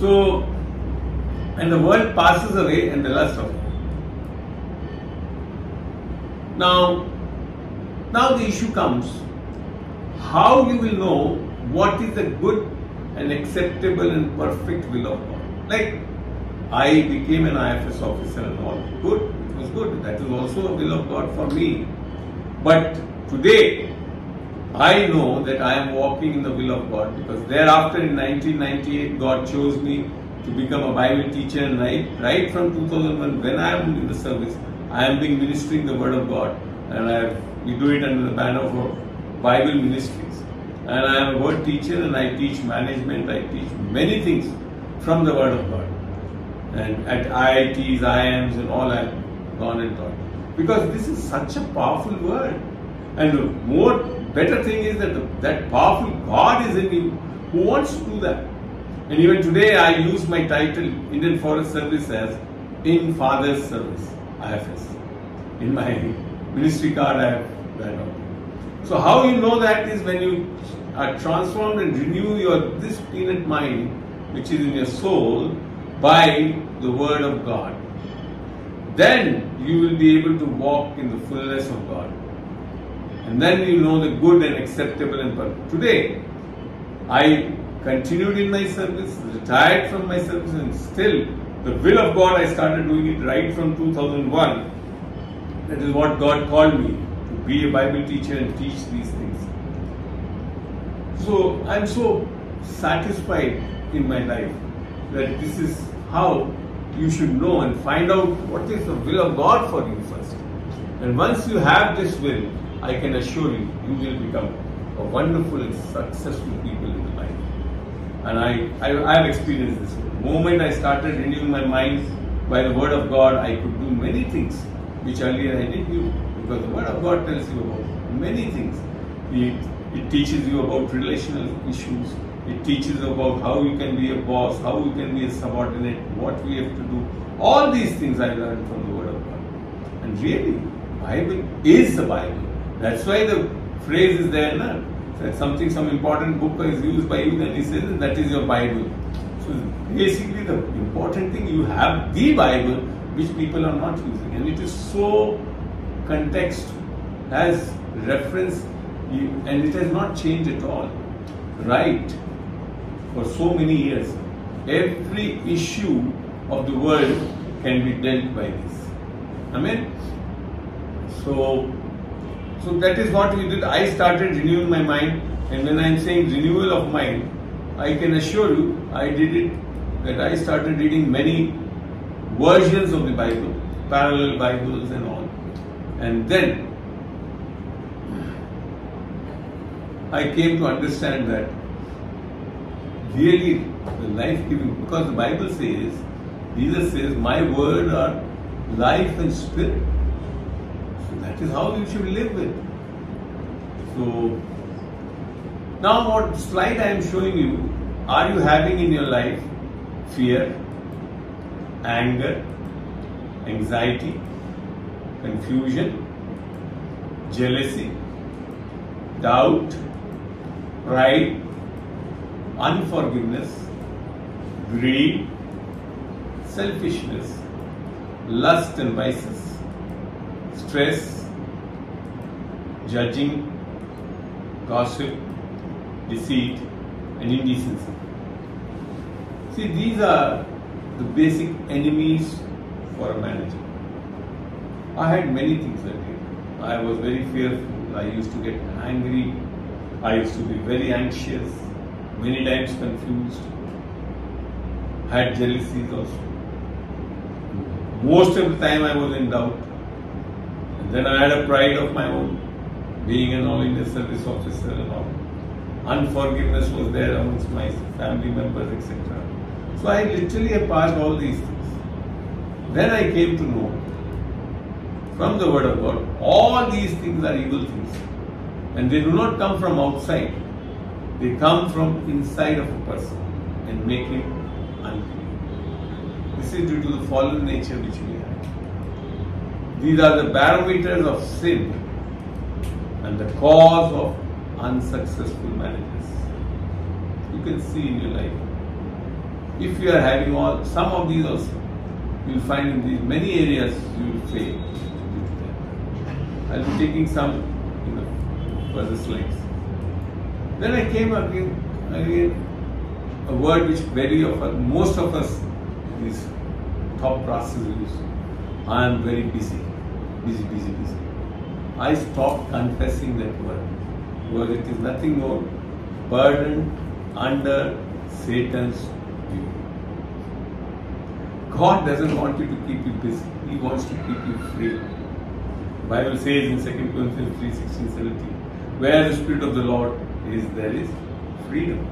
So, and the world passes away and the lust of it. Now, now the issue comes how you will know what is the good and acceptable and perfect will of God. Like I became an IFS officer and all. Good, it was good. That is also a will of God for me. But today, I know that I am walking in the will of God because thereafter in 1998, God chose me to become a Bible teacher and right, right from 2001 when I am in the service, I am being ministering the word of God and I we do it under the banner of Bible ministries. And I am a word teacher and I teach management, I teach many things from the word of God. And at IITs, IIMs and all I have gone and taught. Because this is such a powerful word. And the more better thing is that the, that powerful God is in you who wants to do that. And even today I use my title Indian Forest Service as In Father's Service, IFS. In my ministry card I have that on. So how you know that is when you are transformed and renew your this peanut mind which is in your soul by the word of God. Then you will be able to walk in the fullness of God. And then you know the good and acceptable and perfect. Today, I continued in my service, retired from my service, and still the will of God, I started doing it right from 2001. That is what God called me to be a Bible teacher and teach these things. So I'm so satisfied in my life that this is how you should know and find out what is the will of God for you first. And once you have this will, I can assure you, you will become a wonderful and successful people in life. And I, I, I have experienced this. The moment I started renewing my mind by the word of God, I could do many things which earlier I didn't do. Because the word of God tells you about many things. It, it teaches you about relational issues. It teaches about how you can be a boss, how you can be a subordinate, what we have to do. All these things I learned from the Word of God. And really, Bible is the Bible. That's why the phrase is there, na? That something, some important book is used by you, then he says that is your Bible. So basically, the important thing you have the Bible, which people are not using, and it is so context has reference, and it has not changed at all. Right? For so many years, every issue of the world can be dealt by this. Amen. So, so that is what we did. I started renewing my mind, and when I am saying renewal of mind, I can assure you, I did it that I started reading many versions of the Bible, parallel Bibles and all, and then I came to understand that really the life giving, because the Bible says, Jesus says, My word are life and spirit. So that is how you should live with. So now what slide I am showing you, are you having in your life fear, anger, anxiety, confusion, jealousy, doubt, pride, unforgiveness, greed, selfishness, lust and vices, stress, judging, gossip, deceit, and indecency. See, these are the basic enemies for a manager. I had many things that day. I was very fearful. I used to get angry. I used to be very anxious, many times confused. Had jealousies also. Most of the time I was in doubt. And then I had a pride of my own, being an all India service officer and all. Unforgiveness was there amongst my family members, etc. So I literally passed all these things. Then I came to know from the Word of God, all these things are evil things. And they do not come from outside, they come from inside of a person and make him unclean. This is due to the fallen nature which we have. These are the barometers of sin and the cause of unsuccessful marriages. You can see in your life. If you are having all some of these also, you will find in these many areas you will fail. I'll be taking some in the further slides. Then I came again, again a word which very of us, most of us, these top processes use. I am very busy, busy, busy, busy. I stopped confessing that word because it is nothing more burdened under Satan's view. God doesn't want you to keep you busy. He wants to keep you free. Bible says in 2 Corinthians 3, 16, 17, where the Spirit of the Lord is, there is freedom.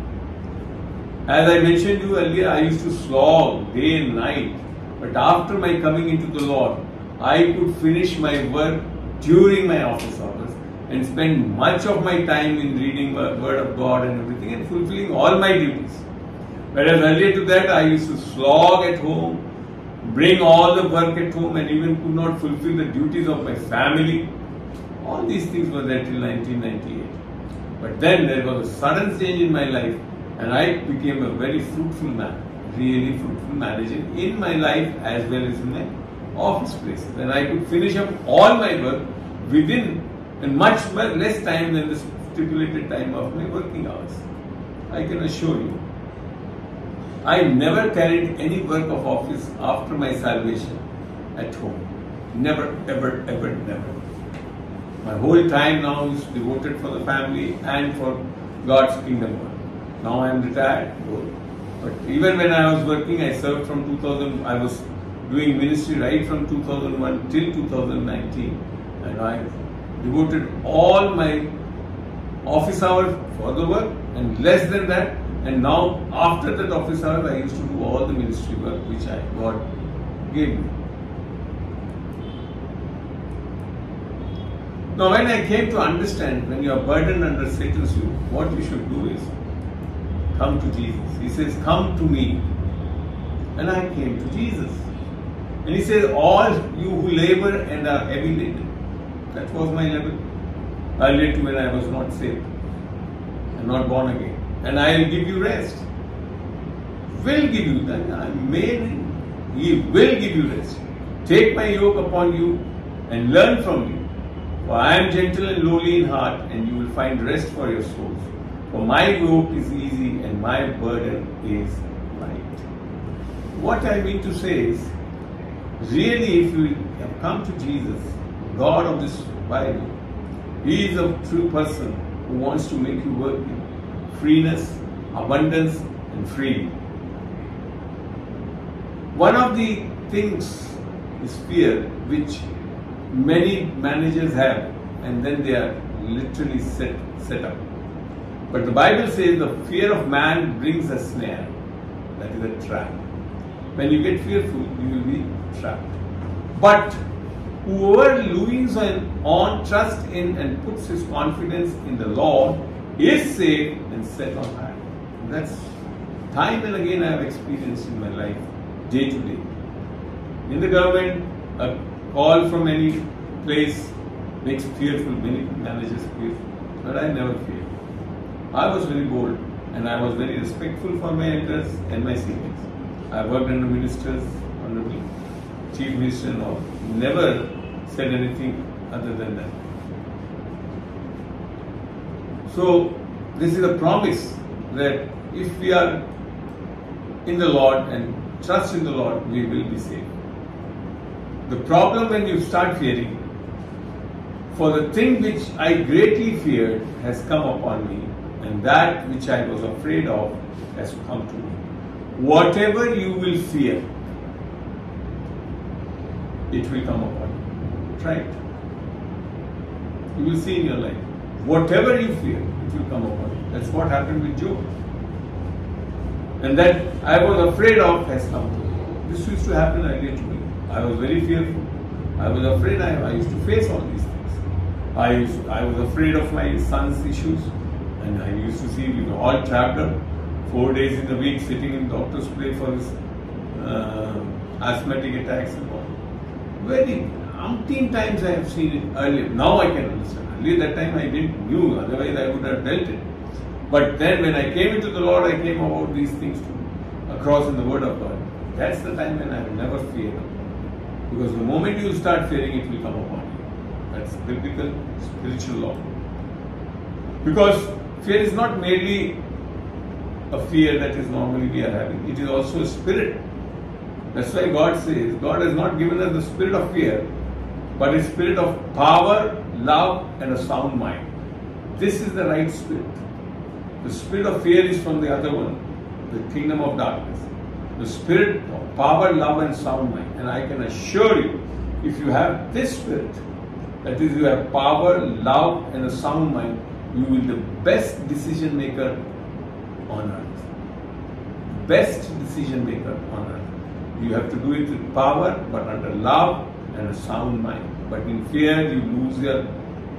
As I mentioned to you earlier, I used to slog day and night. But after my coming into the Lord, I could finish my work during my office hours and spend much of my time in reading the Word of God and everything and fulfilling all my duties. Whereas earlier to that, I used to slog at home, bring all the work at home, and even could not fulfill the duties of my family. All these things were there till 1998. But then there was a sudden change in my life, and I became a very fruitful man, really fruitful manager in my life as well as in my office places. And I could finish up all my work within and much less time than the stipulated time of my working hours. I can assure you. I never carried any work of office after my salvation at home. Never, ever, ever, never. My whole time now is devoted for the family and for God's kingdom. Now I am retired. But even when I was working, I served from 2000. I was doing ministry right from 2001 till 2019, and I devoted all my office hours for the work and less than that. And now, after that office hours, I used to do all the ministry work which I God gave me. Now, when I came to understand when you are burdened under Satan's yoke, what you should do is come to Jesus. He says, Come to me. And I came to Jesus. And he says, All you who labor and are heavy laden. That was my level. Earlier to when I was not saved and not born again. And I will give you rest. Will give you that. I made He will give you rest. Take my yoke upon you and learn from me. For I am gentle and lowly in heart, and you will find rest for your souls. For my yoke is easy and my burden is light. What I mean to say is, really, if you have come to Jesus, God of this Bible, He is a true person who wants to make you work freeness, abundance, and freely. One of the things is fear, which many managers have, and then they are literally set, set up. But the Bible says the fear of man brings a snare. That is a trap. When you get fearful, you will be trapped. But whoever leans on, trust in, and puts his confidence in the Lord is safe and set on high. That's time and again I have experienced in my life, day to day. In the government, a call from any place makes fearful, many managers fearful. But I never feared. I was very bold and I was very respectful for my elders and my seniors. I worked under ministers, honorable chief minister and all. Never said anything other than that. So, this is a promise that if we are in the Lord and trust in the Lord, we will be saved. The problem when you start fearing, for the thing which I greatly feared has come upon me, and that which I was afraid of has come to me. Whatever you will fear, it will come upon you. Try it. You will see in your life. Whatever you fear, it will come upon you. That's what happened with Job. And that I was afraid of has come to me. This used to happen earlier to me. I was very fearful. I was afraid. I, I used to face all these things. I used, I was afraid of my son's issues, and I used to see you know all trapped up, four days in the week sitting in doctor's place for his uh, asthmatic attacks and all. Very umpteen times I have seen it earlier. Now I can understand. That time I didn't knew. Otherwise I would have dealt it. But then when I came into the Lord, I came about these things to, across in the Word of God. That's the time when I have never feared. Because the moment you start fearing, it will come upon you. That's biblical, spiritual law. Because fear is not merely a fear that is normally we are having, it is also a spirit. That's why God says, God has not given us the spirit of fear, but a spirit of power, love, and a sound mind. This is the right spirit. The spirit of fear is from the other one, the kingdom of darkness. The spirit of power, love, and sound mind. And I can assure you, if you have this spirit, that is, you have power, love, and a sound mind, you will be the best decision maker on earth. Best decision maker on earth. You have to do it with power, but under love and a sound mind. But in fear, you lose your,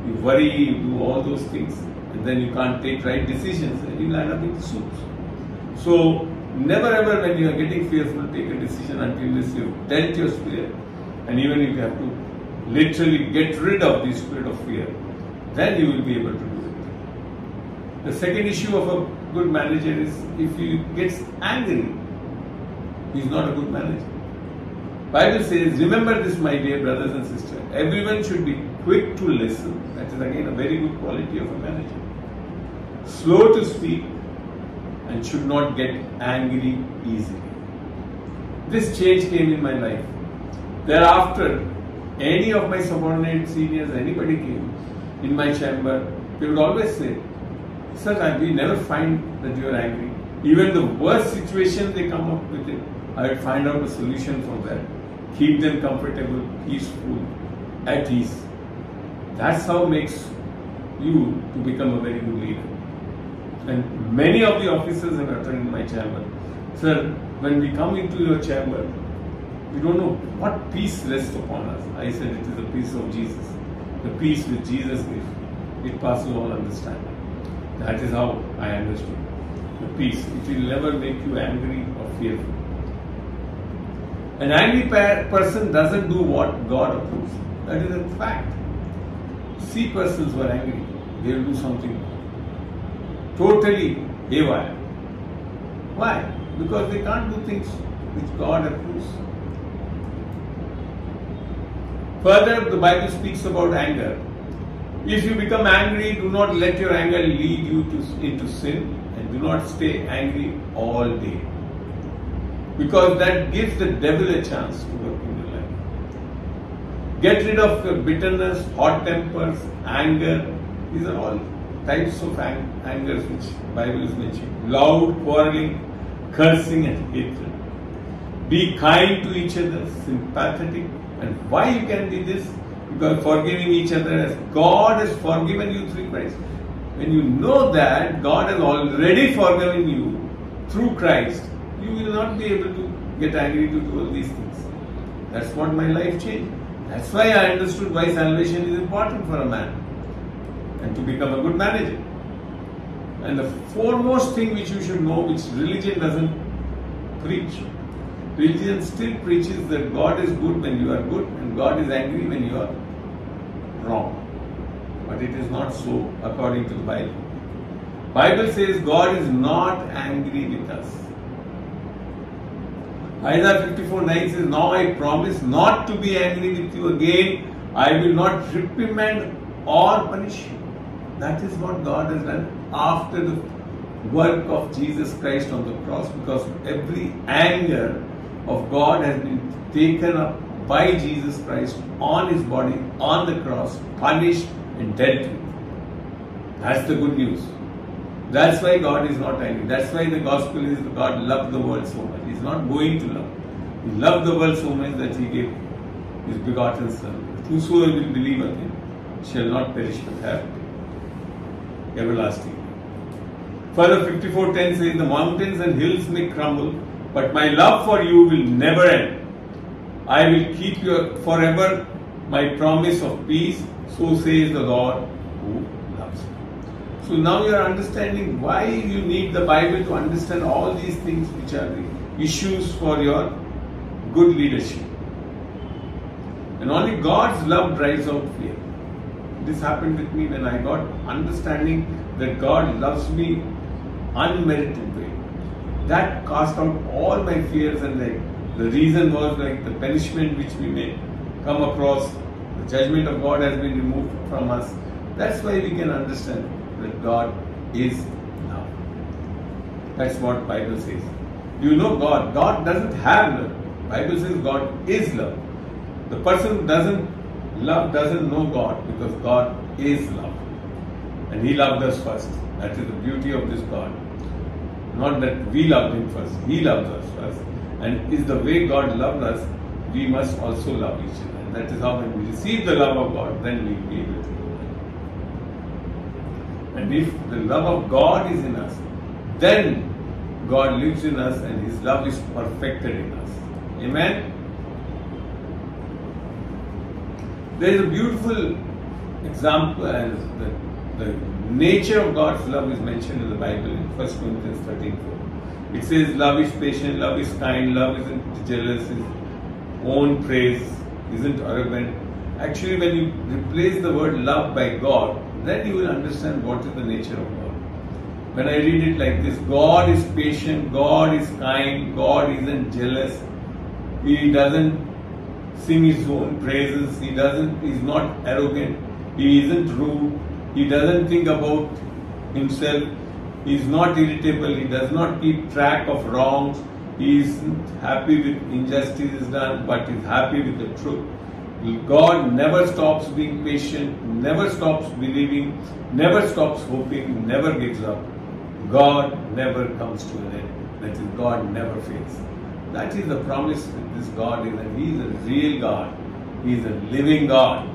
you worry, you do all those things, and then you can't take right decisions, and you land up in suits. So, never ever when you are getting fearful, take a decision until you've dealt your spirit, and even if you have to literally get rid of the spirit of fear, then you will be able to do it. The second issue of a good manager is if he gets angry, he's not a good manager. Bible says, remember this, my dear brothers and sisters. Everyone should be quick to listen. That is again a very good quality of a manager. Slow to speak and should not get angry easily. This change came in my life. Thereafter, any of my subordinate seniors, anybody came in my chamber, they would always say, Sir, we never find that you are angry. Even the worst situation they come up with it, I would find out a solution for that. Keep them comfortable, peaceful, at ease. That's how makes you to become a very good leader. And many of the officers have in my chamber, Sir, when we come into your chamber, we don't know what peace rests upon us. I said it is the peace of Jesus. The peace which Jesus gives. It passes all understanding. That is how I understood. The peace. It will never make you angry or fearful. An angry person doesn't do what God approves. That is a fact. See persons who are angry, they will do something totally haywire. Why? Because they can't do things which God approves. Further, the Bible speaks about anger. If you become angry, do not let your anger lead you to, into sin and do not stay angry all day. Because that gives the devil a chance to work in your life. Get rid of your bitterness, hot tempers, anger. These are all types of ang- angers which Bible is mentioning. Loud quarreling, cursing and hatred. Be kind to each other, sympathetic. And why you can be this? Because forgiving each other as God has forgiven you through Christ. When you know that God has already forgiven you through Christ, you will not be able to get angry to do all these things. That's what my life changed. That's why I understood why salvation is important for a man and to become a good manager. And the foremost thing which you should know, which religion doesn't preach, religion still preaches that God is good when you are good and God is angry when you are wrong. But it is not so according to the Bible. Bible says God is not angry with us. Isaiah 54 9 says, Now I promise not to be angry with you again. I will not reprimand or punish you. That is what God has done after the work of Jesus Christ on the cross because every anger of God has been taken up by Jesus Christ on his body on the cross, punished and dealt with. That's the good news. That's why God is not angry. That's why the gospel is God loved the world so much. He's not going to love. He loved the world so much that he gave his begotten Son. Whosoever will believe on him shall not perish but have everlasting. Further 54.10 says, The mountains and hills may crumble, but my love for you will never end. I will keep you forever my promise of peace, so says the Lord who. So now you are understanding why you need the Bible to understand all these things which are the issues for your good leadership. And only God's love drives out fear. This happened with me when I got understanding that God loves me unmerited way. That cast out all my fears and like the reason was like the punishment which we may come across, the judgment of God has been removed from us. That's why we can understand that God is love. That's what Bible says. You know God. God doesn't have love. Bible says God is love. The person doesn't love doesn't know God because God is love. And He loved us first. That is the beauty of this God. Not that we loved Him first, He loved us first. And is the way God loved us, we must also love each other. And that is how when we receive the love of God, then we be able to that. And if the love of God is in us, then God lives in us and His love is perfected in us. Amen. There is a beautiful example as the, the nature of God's love is mentioned in the Bible in 1 Corinthians 13 4. It says, Love is patient, love is kind, love isn't jealous, is own praise, isn't arrogant. Actually, when you replace the word love by God, then you will understand what is the nature of God. When I read it like this God is patient, God is kind, God isn't jealous, He doesn't sing His own praises, He doesn't, He's not arrogant, He isn't rude, He doesn't think about Himself, He is not irritable, He does not keep track of wrongs, He isn't happy with injustice done, but is happy with the truth. God never stops being patient, never stops believing, never stops hoping, never gives up. God never comes to an end. That is, God never fails. That is the promise that this God is, and He is a real God. He is a living God.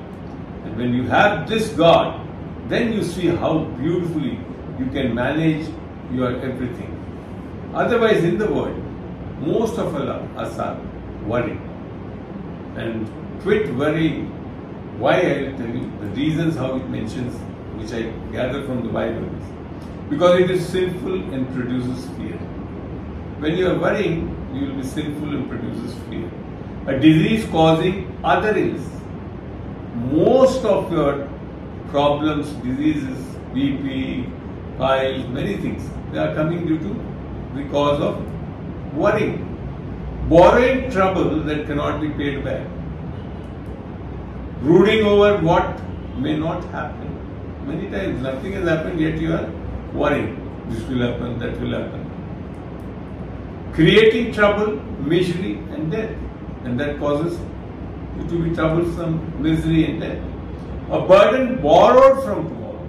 And when you have this God, then you see how beautifully you can manage your everything. Otherwise, in the world, most of us are worried. And quit worrying. Why I will tell you the reasons how it mentions, which I gather from the Bible, is because it is sinful and produces fear. When you are worrying, you will be sinful and produces fear. A disease causing other ills. Most of your problems, diseases, BP, piles, many things, they are coming due to because of worrying. Borrowing trouble that cannot be paid back brooding over what may not happen. Many times nothing has happened, yet you are worrying. This will happen, that will happen. Creating trouble, misery, and death. And that causes you to be troublesome, misery, and death. A burden borrowed from tomorrow.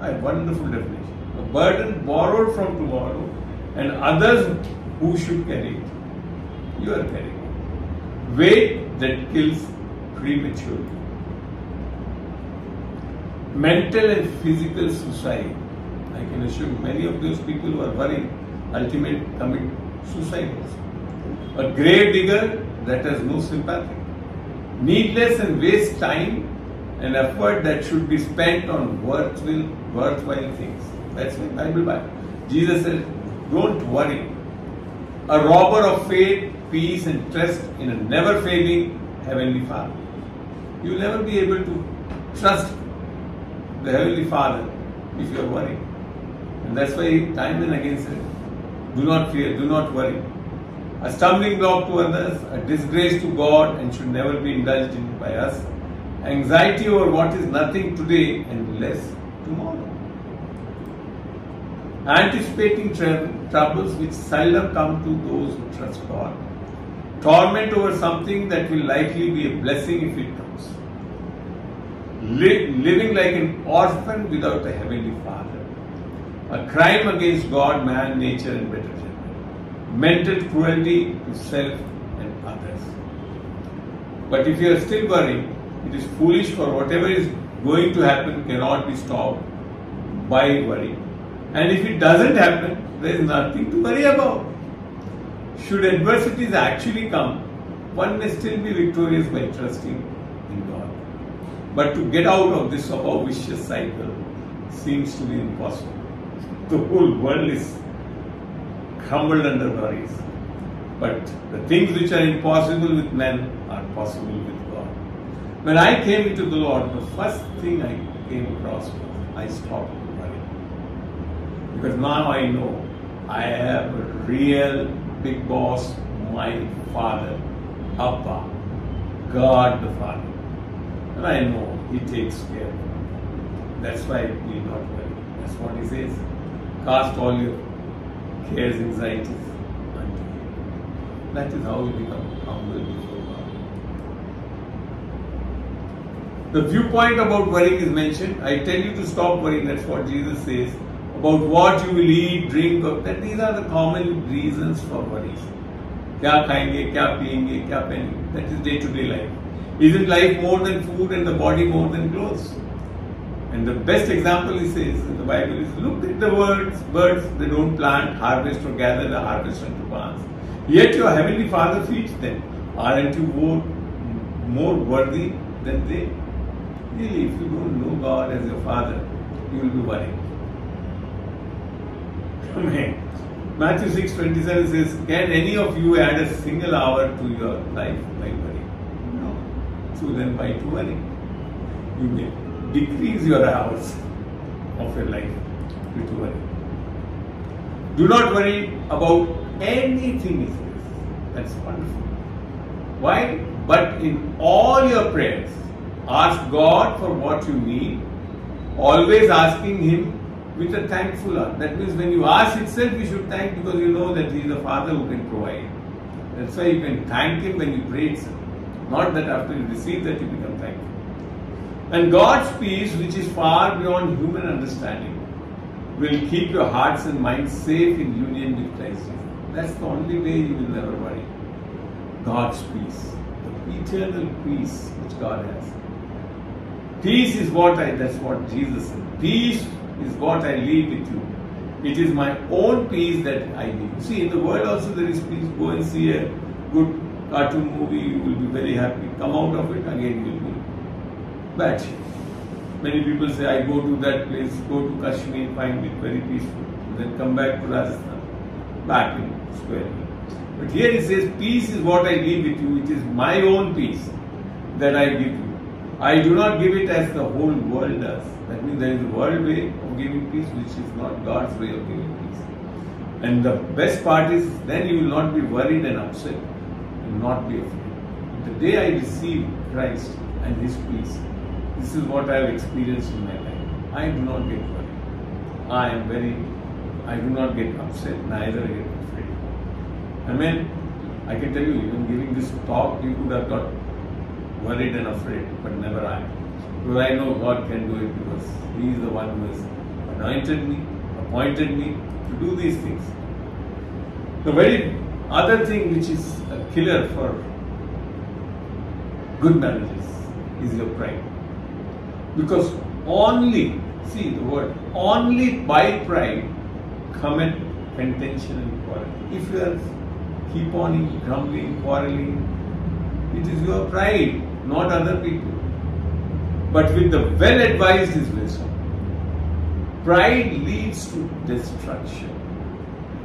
A wonderful definition. A burden borrowed from tomorrow, and others who should carry it. You are carrying it. Weight that kills prematurely. Mental and physical suicide. I can assure you, many of those people who are worried ultimately commit suicide. A grave digger that has no sympathy. Needless and waste time and effort that should be spent on worthwhile, worthwhile things. That's what Bible Bible. Jesus said, don't worry. A robber of faith, peace and trust in a never failing Heavenly Father. You will never be able to trust the Heavenly Father if you are worried. And that's why time and again said, do not fear, do not worry. A stumbling block to others, a disgrace to God, and should never be indulged in by us. Anxiety over what is nothing today and less tomorrow. Anticipating troubles which seldom come to those who trust God. Torment over something that will likely be a blessing if it comes. Li- living like an orphan without a heavenly Father. A crime against God, man, nature, and better judgment. Mental cruelty to self and others. But if you are still worrying, it is foolish for whatever is going to happen cannot be stopped by worry. And if it doesn't happen, there is nothing to worry about. Should adversities actually come, one may still be victorious by trusting. But to get out of this vicious cycle seems to be impossible. The whole world is crumbled under worries. But the things which are impossible with men are possible with God. When I came into the Lord, the first thing I came across was I stopped worrying. Because now I know I have a real big boss, my Father, Abba, God the Father. And I know He takes care of me. That's why we not worry. That's what He says. Cast all your cares, anxieties unto Him. That is how we become humble before God. The viewpoint about worrying is mentioned. I tell you to stop worrying. That's what Jesus says. About what you will eat, drink, or that these are the common reasons for worries. क्या खाएंगे क्या पिएंगे क्या पहनेंगे that is day to day life isn't life more than food and the body more than clothes and the best example he says in the bible is look at the birds birds they don't plant harvest or gather the harvest into barns yet your heavenly father feeds them aren't you more, more worthy than they really if you don't know god as your father you will be worried Amen. Matthew 6 27 says, Can any of you add a single hour to your life. So then, by to worry? You may decrease your hours of your life to worry. Do not worry about anything, he says. That's wonderful. Why? But in all your prayers, ask God for what you need, always asking Him with a thankful heart. That means when you ask itself, you should thank because you know that He is the Father who can provide. That's why you can thank Him when you pray itself. Not that after you receive that you become thankful. And God's peace, which is far beyond human understanding, will keep your hearts and minds safe in union with Christ That's the only way you will never worry. God's peace, the eternal peace which God has. Peace is what I, that's what Jesus said. Peace is what I leave with you. It is my own peace that I leave. See, in the world also there is peace. Go and see a good cartoon movie, you will be very happy. Come out of it, again you will be bad. Many people say, I go to that place, go to Kashmir, find it very peaceful. Then come back to Rajasthan, back in square. But here it says, peace is what I leave with you. It is my own peace that I give you. I do not give it as the whole world does. That means there is a world way of giving peace which is not God's way of giving peace. And the best part is then you will not be worried and upset not be afraid. The day I receive Christ and His peace, this is what I have experienced in my life. I do not get worried. I am very, I do not get upset, neither I get afraid. Amen. I can tell you, even giving this talk, you could have got worried and afraid, but never I. Because I know God can do it because He is the one who has anointed me, appointed me to do these things. The very other thing which is a killer for good marriages is your pride. Because only, see the word, only by pride cometh contention and quarrel. If you are keep on grumbling, quarreling, it is your pride, not other people. But with the well advised is wisdom. Pride leads to destruction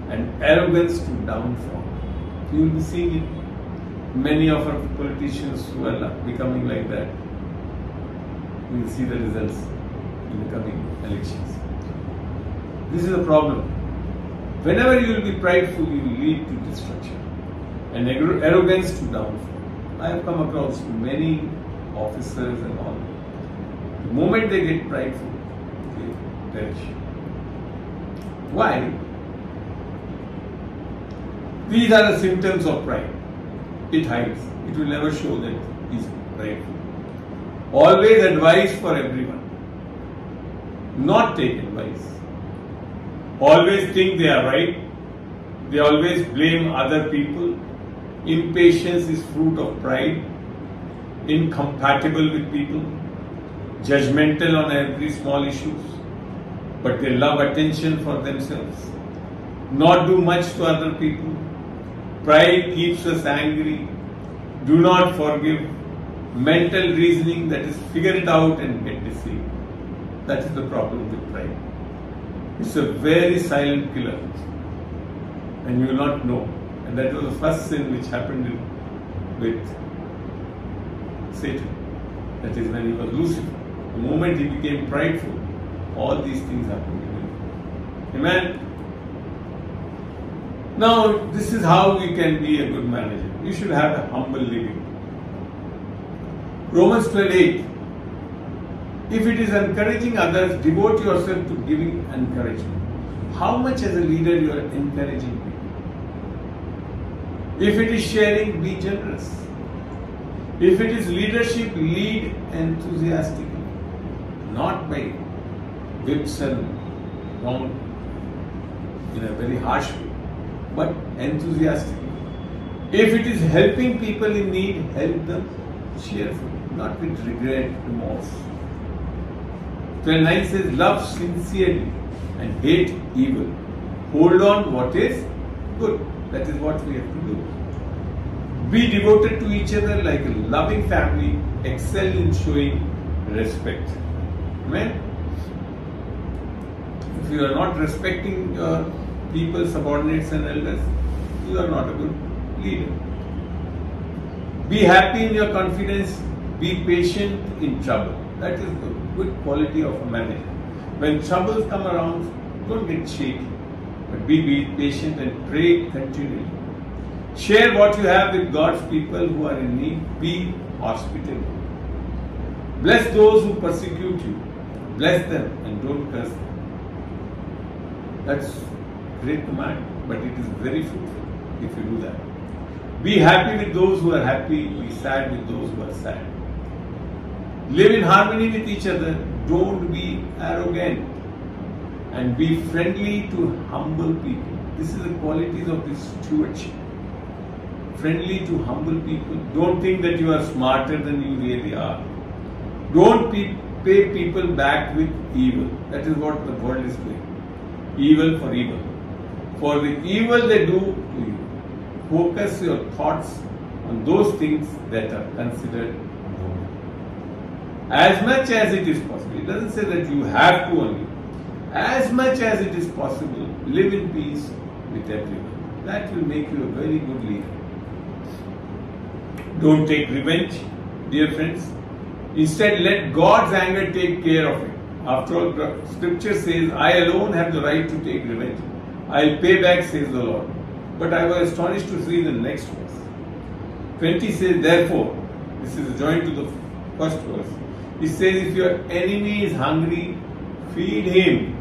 and arrogance to downfall. You will be seeing it. Many of our politicians who are becoming like that. We will see the results in the coming elections. This is a problem. Whenever you will be prideful, you will lead to destruction and arrogance to downfall. I have come across many officers and all. The moment they get prideful, they perish. Why? These are the symptoms of pride. It hides. It will never show that he is prideful. Always advice for everyone. Not take advice. Always think they are right. They always blame other people Impatience is fruit of pride, incompatible with people, judgmental on every small issues, but they love attention for themselves, not do much to other people. Pride keeps us angry. Do not forgive. Mental reasoning that is figure it out and get deceived. That is the problem with pride. It's a very silent killer, and you will not know and that was the first sin which happened with Satan. That is when he was Lucifer. The moment he became prideful, all these things happened to him. Amen. Now, this is how we can be a good manager. You should have a humble living. Romans 12 8. If it is encouraging others, devote yourself to giving encouragement. How much as a leader you are encouraging people? If it is sharing, be generous. If it is leadership, lead enthusiastically, not by whips and wrong in a very harsh way, but enthusiastically. If it is helping people in need, help them cheerfully, not with regret, remorse. 9 says, Love sincerely and hate evil. Hold on what is good. That is what we have to do. Be devoted to each other like a loving family, excel in showing respect. Amen. If you are not respecting your people, subordinates, and elders, you are not a good leader. Be happy in your confidence, be patient in trouble. That is the good quality of a manager. When troubles come around, don't get shaky. But be, be patient and pray continually. Share what you have with God's people who are in need. Be hospitable. Bless those who persecute you. Bless them and don't curse them. That's great command, but it is very fruitful if you do that. Be happy with those who are happy. Be sad with those who are sad. Live in harmony with each other. Don't be arrogant and be friendly to humble people. This is the qualities of this stewardship. Friendly to humble people. Don't think that you are smarter than you really are. Don't pe- pay people back with evil. That is what the world is doing. Evil for evil. For the evil they do to you. Focus your thoughts on those things that are considered noble. As much as it is possible. It doesn't say that you have to only as much as it is possible, live in peace with everyone. That will make you a very good leader. Don't take revenge, dear friends. Instead, let God's anger take care of it. After all, scripture says, I alone have the right to take revenge. I'll pay back, says the Lord. But I was astonished to see the next verse. 20 says, Therefore, this is joined to the first verse. It says, If your enemy is hungry, feed him.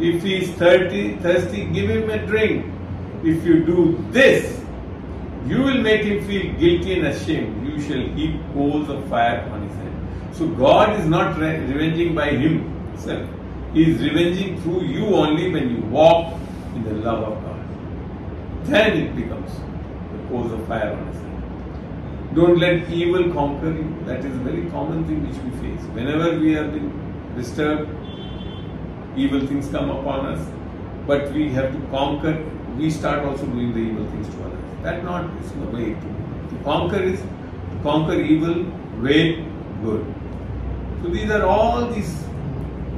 If he is thirsty, thirsty, give him a drink. If you do this, You will make him feel guilty and ashamed. You shall heap coals of fire on his head. So God is not re- revenging by himself. He is revenging through you only when you walk in the love of God. Then it becomes the coals of fire on head. Don't let evil conquer you. That is a very common thing which we face. Whenever we have been disturbed, evil things come upon us, but we have to conquer. We start also doing the evil things to others. That not is the way to, to conquer is to conquer evil with good. So these are all these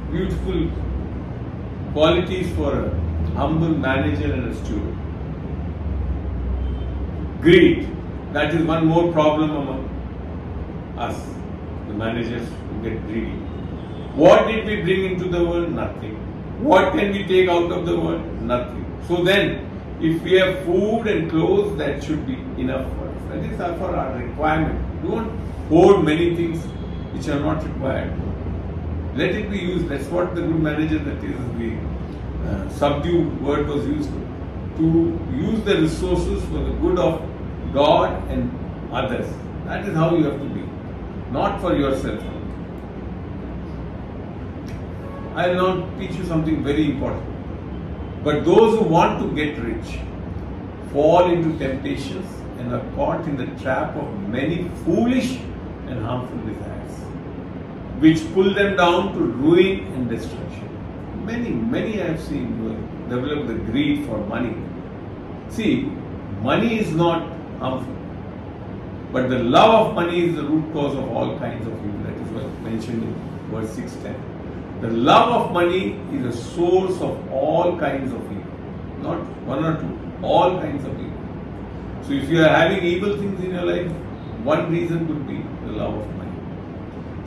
beautiful qualities for a humble manager and a steward. Greed. That is one more problem among us, the managers get greedy. What did we bring into the world? Nothing. What can we take out of the world? Nothing. So then, if we have food and clothes, that should be enough for us. That is for our requirement. Don't hoard many things which are not required. Let it be used. That's what the good manager, that is the subdue word was used to use the resources for the good of God and others. That is how you have to be, not for yourself. I will now teach you something very important. But those who want to get rich fall into temptations and are caught in the trap of many foolish and harmful desires, which pull them down to ruin and destruction. Many, many I have seen develop the greed for money. See, money is not harmful, but the love of money is the root cause of all kinds of evil. That is what mentioned in verse 610. The love of money is a source of all kinds of evil. Not one or two, all kinds of evil. So if you are having evil things in your life, one reason could be the love of money.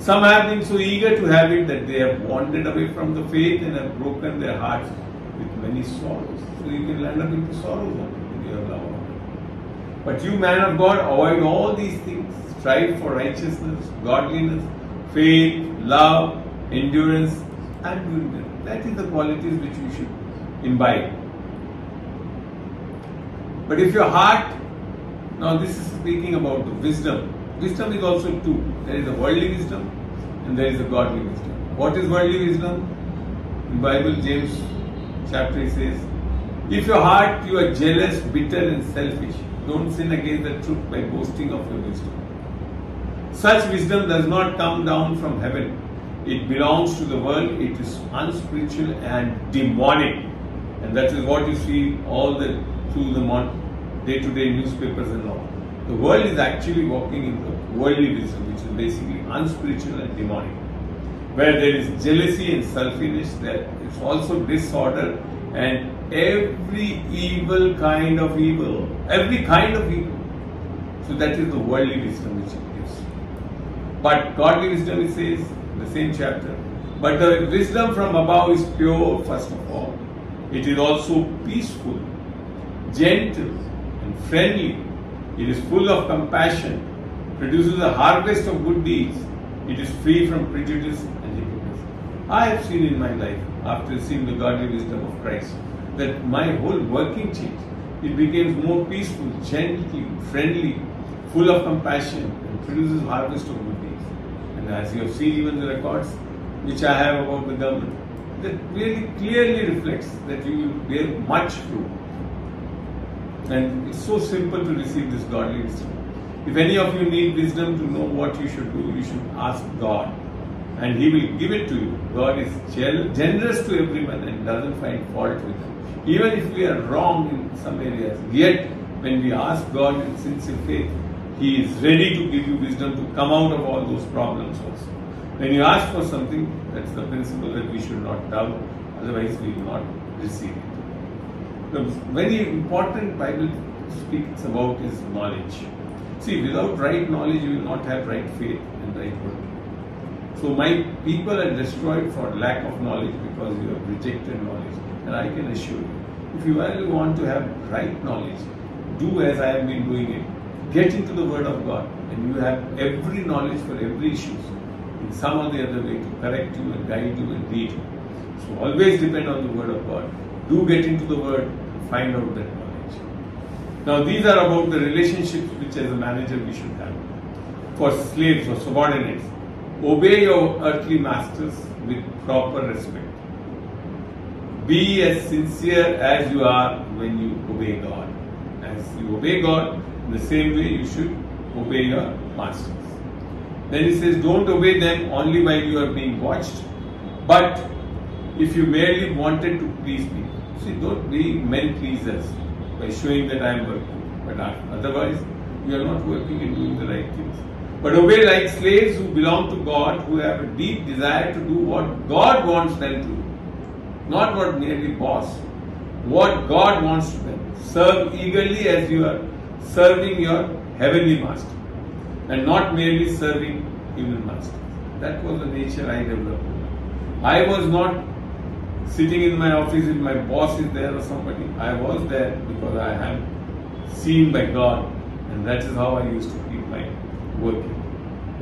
Some have been so eager to have it that they have wandered away from the faith and have broken their hearts with many sorrows. So you can land up into sorrows when you have love. But you, man of God, avoid all these things. Strive for righteousness, godliness, faith, love, endurance, and goodness. That is the qualities which you should imbibe. But if your heart, now this is speaking about the wisdom. Wisdom is also two. There is a worldly wisdom and there is a godly wisdom. What is worldly wisdom? In Bible, James chapter says, if your heart you are jealous, bitter and selfish, don't sin against the truth by boasting of your wisdom. Such wisdom does not come down from heaven. It belongs to the world. It is unspiritual and demonic. And that is what you see all the through the day-to-day newspapers and all. The world is actually walking in the worldly wisdom, which is basically unspiritual and demonic. Where there is jealousy and selfishness, there is also disorder and every evil kind of evil, every kind of evil. So that is the worldly wisdom which it gives. But godly wisdom, it says the same chapter. But the wisdom from above is pure, first of all. It is also peaceful, gentle, and friendly. It is full of compassion, produces a harvest of good deeds. It is free from prejudice and hypocrisy. I have seen in my life, after seeing the godly wisdom of Christ, that my whole working changed. It becomes more peaceful, gentle, friendly, full of compassion, and produces harvest of good deeds. And as you have seen even the records which I have about the government, that really clearly reflects that you will bear much fruit. And it's so simple to receive this godly wisdom. If any of you need wisdom to know what you should do, you should ask God. And He will give it to you. God is generous to everyone and doesn't find fault with them. Even if we are wrong in some areas, yet when we ask God in sincere faith, He is ready to give you wisdom to come out of all those problems also. When you ask for something, that's the principle that we should not doubt, otherwise we will not receive it. The very important Bible speaks about is knowledge. See, without right knowledge, you will not have right faith and right work. So my people are destroyed for lack of knowledge because you have rejected knowledge. And I can assure you, if you really want to have right knowledge, do as I have been doing it. Get into the Word of God, and you have every knowledge for every issue in some or the other way to correct you and guide you and lead you. So always depend on the Word of God. Do get into the Word find out that knowledge. Now, these are about the relationships which, as a manager, we should have. For slaves or subordinates, obey your earthly masters with proper respect. Be as sincere as you are when you obey God. As you obey God, in the same way you should obey your masters. Then he says, Don't obey them only while you are being watched, but if you merely wanted to please me. See, don't be men pleasers by showing that I am working. But otherwise, you are not working and doing the right things. But obey like slaves who belong to God, who have a deep desire to do what God wants them to do. Not what merely boss. What God wants to them. Serve eagerly as you are serving your heavenly master. And not merely serving human masters. That was the nature I developed. I was not sitting in my office if my boss is there or somebody. I was there because I am seen by God and that is how I used to keep my working.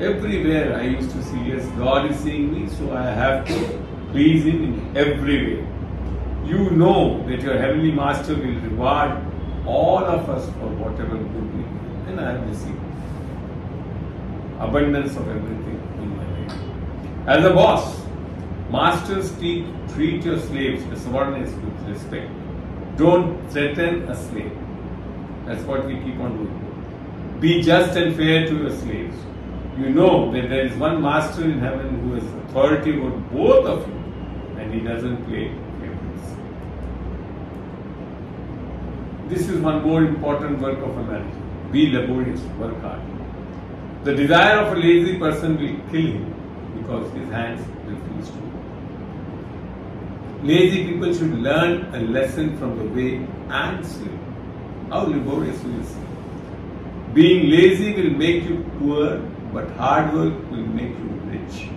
Everywhere I used to see, yes, God is seeing me, so I have to please Him in every way. You know that your Heavenly Master will reward all of us for whatever good we do. And I have received abundance of everything in my life. As a boss, masters treat, treat your slaves, the subordinates, with respect. Don't threaten a slave. That's what we keep on doing. Be just and fair to your slaves. You know that there is one master in heaven who has authority over both of you, and he doesn't play favorites. This is one more important work of a man. Be laborious, work hard. The desire of a lazy person will kill him because his hands. Lazy people should learn a lesson from the way ants live. How laborious will see. Being lazy will make you poor, but hard work will make you rich.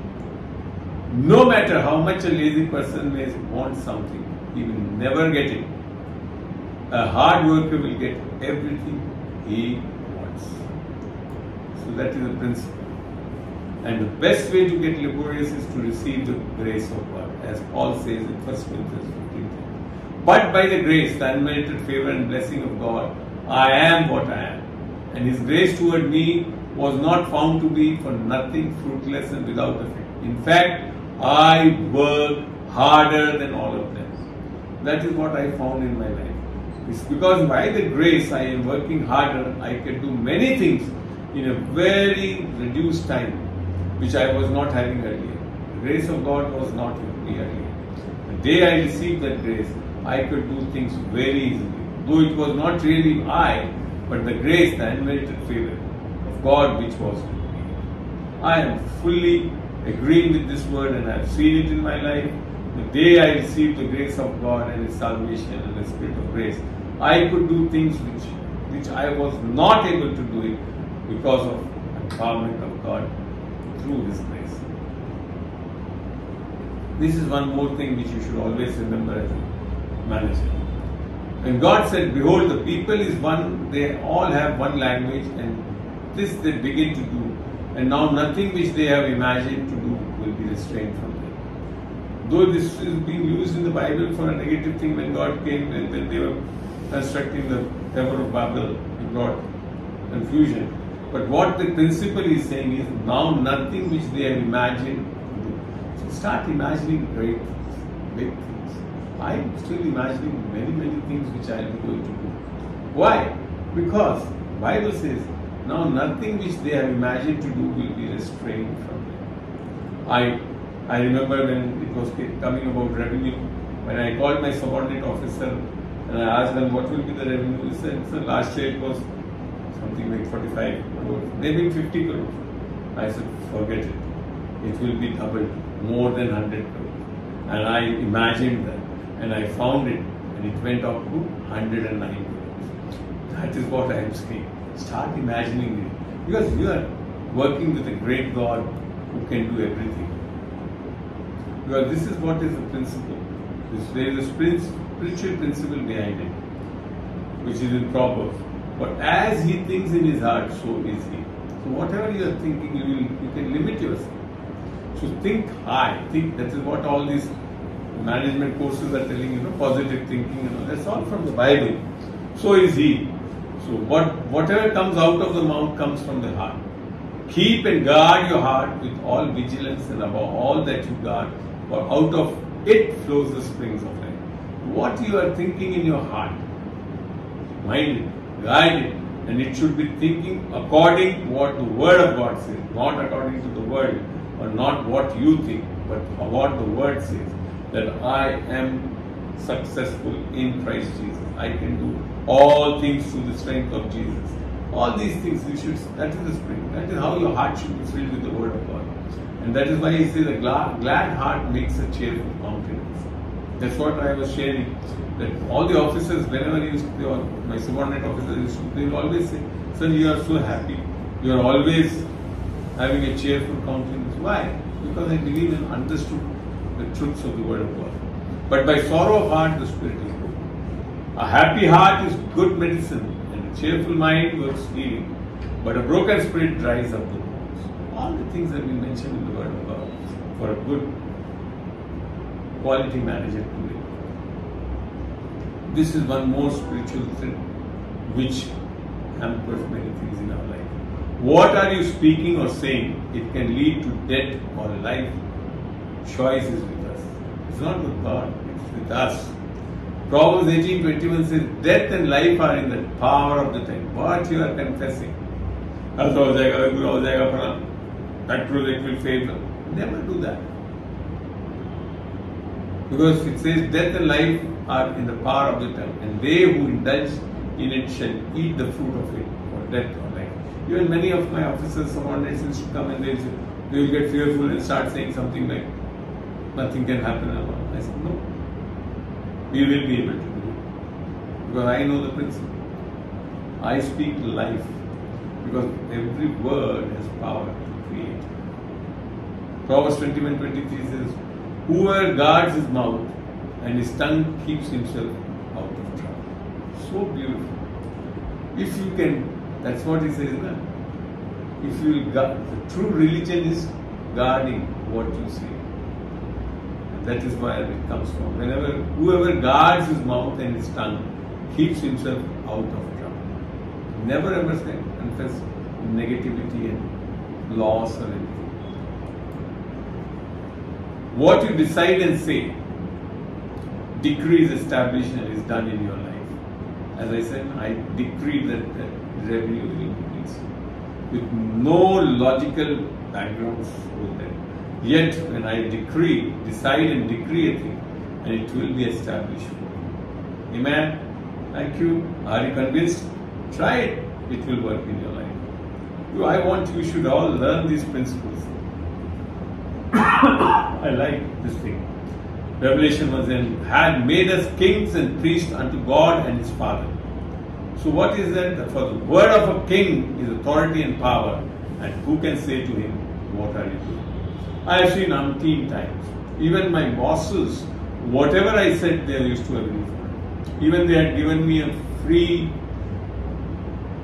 No matter how much a lazy person may want something, he will never get it. A hard worker will get everything he wants. So that is the principle. And the best way to get laborious is to receive the grace of God, as Paul says in 1 Corinthians 15. But by the grace, the unmerited favor and blessing of God, I am what I am. And His grace toward me was not found to be for nothing fruitless and without effect. In fact, I work harder than all of them. That is what I found in my life. It's because by the grace I am working harder, I can do many things in a very reduced time, which I was not having earlier. The grace of God was not with The day I received that grace, I could do things very easily. Though it was not really I, but the grace, the unmerited favor of God which was with me. I am fully agreeing with this word and I have seen it in my life. The day I received the grace of God and His salvation and the Spirit of grace, I could do things which, which I was not able to do it because of empowerment of God through His grace. This is one more thing which you should always remember as a manager. When God said, Behold, the people is one, they all have one language, and this they begin to do, and now nothing which they have imagined to do will be restrained from them. Though this is being used in the Bible for a negative thing, when God came and when they were constructing the Tower of Babel, He brought confusion. But what the principle is saying is now nothing which they have imagined start imagining great things, big things. I'm still imagining many, many things which I am going to do. Why? Because Bible says now nothing which they have imagined to do will be restrained from them. I I remember when it was coming about revenue, when I called my subordinate officer and I asked them what will be the revenue. He said, last year it was something like 45 crores, maybe 50 crores. I said, forget it. It will be doubled, more than 100 crores. And I imagined that and I found it and it went up to 109 crores. That is what I am saying. Start imagining it. Because you are working with a great God who can do everything. Because this is what is the principle. There is a spiritual principle behind it, which is in Proverbs. But as he thinks in his heart, so is he. So whatever you are thinking, you will you can limit yourself. So think high. Think that is what all these management courses are telling you know positive thinking. You know that's all from the Bible. So is he. So what whatever comes out of the mouth comes from the heart. Keep and guard your heart with all vigilance and above all that you guard, for out of it flows the springs of life. What you are thinking in your heart, mind it, guide it, and it should be thinking according to what the word of God says, not according to the world not what you think, but what the word says. That I am successful in Christ Jesus. I can do all things through the strength of Jesus. All these things you should that is the spring. That is how your heart should be filled with the word of God. And that is why he says a glad, glad heart makes a cheerful countenance. That's what I was sharing. That all the officers, whenever he used to, or my subordinate officers used to, they will always say, Sir, you are so happy. You are always having a cheerful countenance. Why? Because I believe and understood the truths of the word of God. But by sorrow of heart, the spirit is broken. A happy heart is good medicine, and a cheerful mind works healing. But a broken spirit dries up the bones. All the things that we mentioned in the word of God for a good quality manager to live. This is one more spiritual thing which hampers many things in our life. What are you speaking or saying? It can lead to death or life. Choice is with us. It's not with God, it's with us. Proverbs 18:21 says, Death and life are in the power of the tongue. What you are confessing. ऐसा हो जाएगा बुरा हो जाएगा फला that project will fail. Never do that. Because it says death and life are in the power of the tongue, and they who indulge in it shall eat the fruit of it, or death or life. even many of my officers, subordinates used to come and they they will get fearful and start saying something like, nothing can happen. I said, no, we will be able to do it. Because I know the principle. I speak life because every word has power to create. Proverbs 21 23 says, Whoever guards his mouth and his tongue keeps himself out of trouble. So beautiful. If you can, that's what he says, na? If you will guard, the true religion is guarding what you say. And that is where it comes from. Whenever whoever guards his mouth and his tongue keeps himself out of trouble. Never ever say confess negativity and loss or anything. What you decide and say, decree is established and is done in your life. As I said, I decree that the revenue increase with no logical background over there. Yet, when I decree, decide and decree a thing, and it will be established for you. Amen. Thank you. Are you convinced? Try it. It will work in your life. You, I want you should all learn these principles. I like this thing. Revelation was then had made us kings and priests unto God and His Father. So what is that? For the word of a king is authority and power, and who can say to him, What are you doing? I have seen umpteen times. Even my bosses, whatever I said, they are used to agree for. Even they had given me a free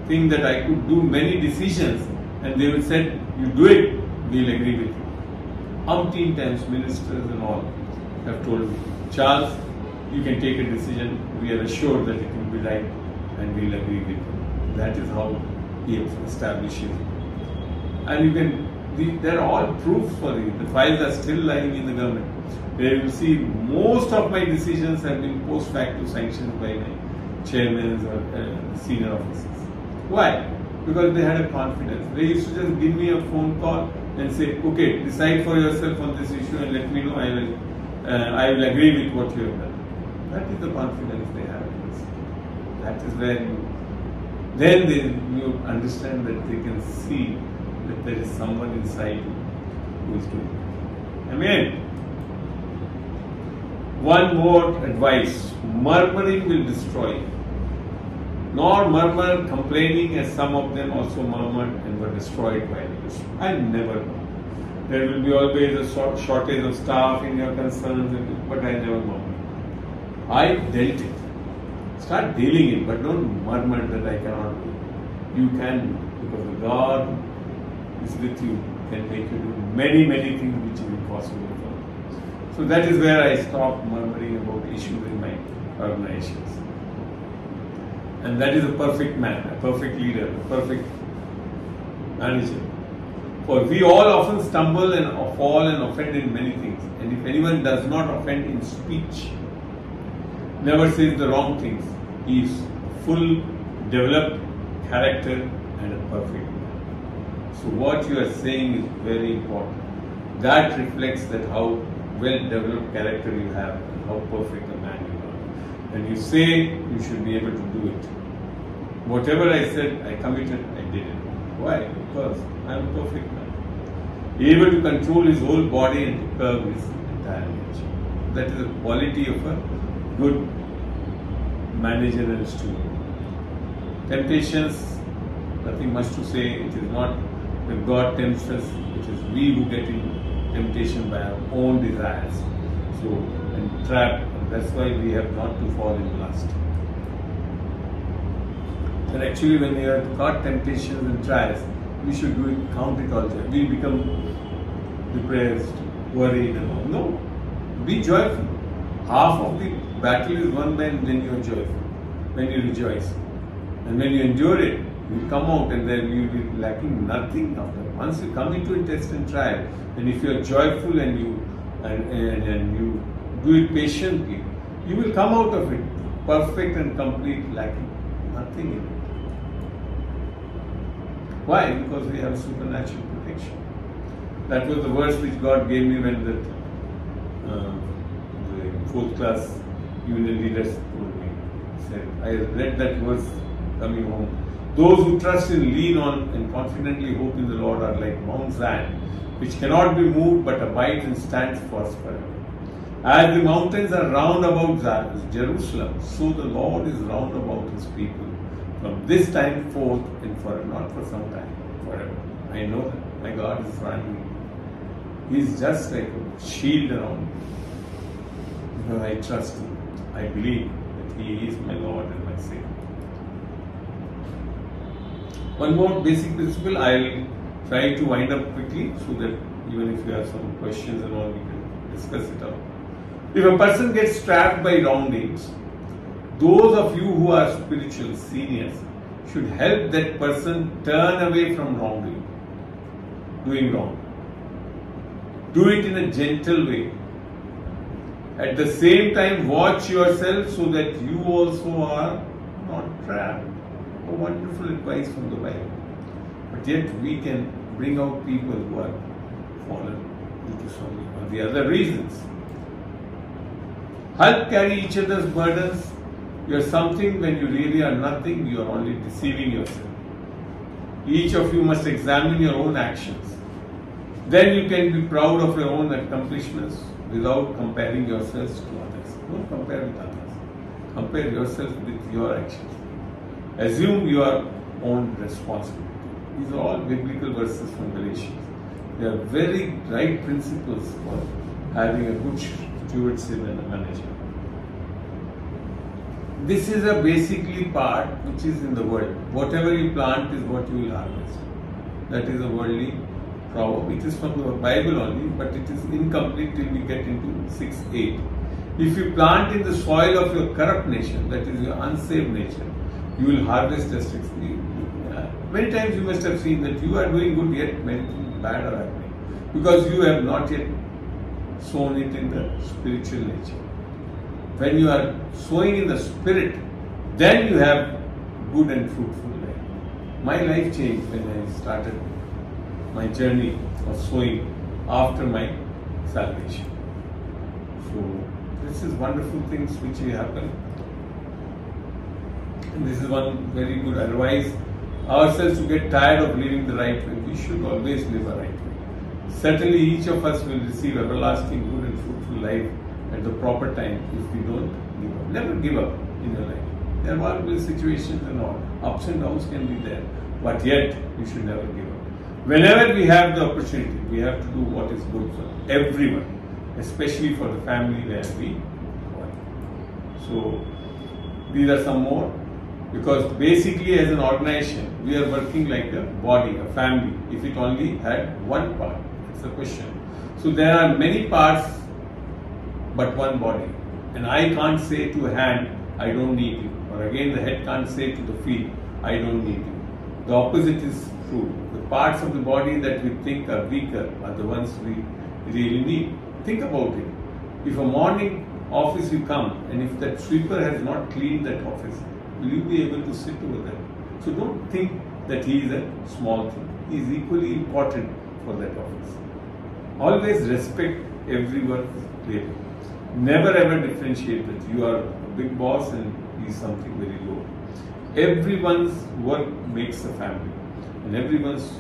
thing that I could do many decisions, and they would said, You do it, we'll agree with you. Umpteen times ministers and all have told me, Charles, you can take a decision, we are assured that it will be right and we'll agree with you. That is how he establishes. And you can, the, they're all proofs for you. The files are still lying in the government. Where you will see most of my decisions have been post facto sanctioned by my chairmen or uh, senior officers. Why? Because they had a confidence. They used to just give me a phone call and say, okay, decide for yourself on this issue and let me know. I will, uh, I will agree with what you have done. That is the confidence they have in us. That is you, then they, you understand that they can see that there is someone inside you who is doing it. Amen. One more advice murmuring will destroy you. Nor murmur, complaining, as some of them also murmured and were destroyed by others. I never murmur. There will be always a short- shortage of staff in your concerns, but I never murmur. I dealt it. Start dealing it, but don't murmur that I cannot do. You can, because God is with you, can make you do many, many things which is impossible for you. So that is where I stop murmuring about issues in my organizations. And that is a perfect man, a perfect leader, a perfect manager. For we all often stumble and fall and offend in many things. And if anyone does not offend in speech, never says the wrong things, is full, developed character and a perfect man. So what you are saying is very important. That reflects that how well developed character you have and how perfect a man you are. When you say you should be able to do it. Whatever I said, I committed, I did it. Why? Because I am a perfect man. Able to control his whole body and curb his entire nature. That is a quality of a good manager and steward. Temptations, nothing much to say. It is not that God tempts us, it is we who get in temptation by our own desires. So, and trap, that's why we have not to fall in lust. And actually, when we are caught temptations and trials, we should do it, count it all. We become depressed, worried, and all. No, be joyful. Half of the battle is won when, then you are joyful, when you rejoice. And when you endure it, you come out and then you will be lacking nothing after. Once you come into a test and trial, and if you are joyful and you and, and, and you do it patiently, you will come out of it perfect and complete, lacking nothing in it. Why? Because we have supernatural protection. That was the verse which God gave me when that uh, the fourth class union leaders told me. Said, I read that verse coming home. Those who trust and lean on and confidently hope in the Lord are like Mount Zion, which cannot be moved but abides and stands fast forever. As the mountains are round about Zion, Jerusalem, so the Lord is round about his people from this time forth and forever, not for some time, forever. I know that my God is me. He is just like a shield around me. Because I trust Him. I believe that He is my Lord and my Savior. One more basic principle I'll try to wind up quickly so that even if you have some questions and all, we can discuss it out. If a person gets trapped by wrongdoings, those of you who are spiritual seniors should help that person turn away from wrongdoing, doing wrong. Do it in a gentle way. At the same time, watch yourself so that you also are not trapped. A wonderful advice from the Bible. But yet, we can bring out people who are fallen due to some of the other reasons. Help carry each other's burdens you are something when you really are nothing, you are only deceiving yourself. Each of you must examine your own actions. Then you can be proud of your own accomplishments without comparing yourselves to others. Don't compare with others. Compare yourself with your actions. Assume your own responsibility. These are all biblical verses from Galatians. They are very right principles for having a good stewardship and a manager this is a basically part which is in the world. Whatever you plant is what you will harvest. That is a worldly proverb. It is from the Bible only, but it is incomplete till we get into 6 8. If you plant in the soil of your corrupt nation, that is your unsaved nature, you will harvest as 6 Many times you must have seen that you are doing good, yet many things bad are happening. Because you have not yet sown it in the spiritual nature when you are sowing in the spirit, then you have good and fruitful life. My life changed when I started my journey of sowing after my salvation. So this is wonderful things which happen. And this is one very good advice ourselves to get tired of living the right way. We should always live a right way. Certainly each of us will receive everlasting good and fruitful life at the proper time if we don't give up. Never give up in your life. There are be situations and all. Ups and downs can be there. But yet, you should never give up. Whenever we have the opportunity, we have to do what is good for everyone, especially for the family where we work. So, these are some more. Because basically, as an organization, we are working like a body, a family. If it only had one part, it's a question. So, there are many parts but one body. And I can't say to a hand I don't need you. Or again, the head can't say to the feet, I don't need you. The opposite is true. Parts of the body that we think are weaker are the ones we really need. Think about it. If a morning office you come and if that sweeper has not cleaned that office, will you be able to sit over there? So don't think that he is a small thing. He is equally important for that office. Always respect everyone's labor. Never ever differentiate that you are a big boss and he is something very low. Everyone's work makes a family and everyone's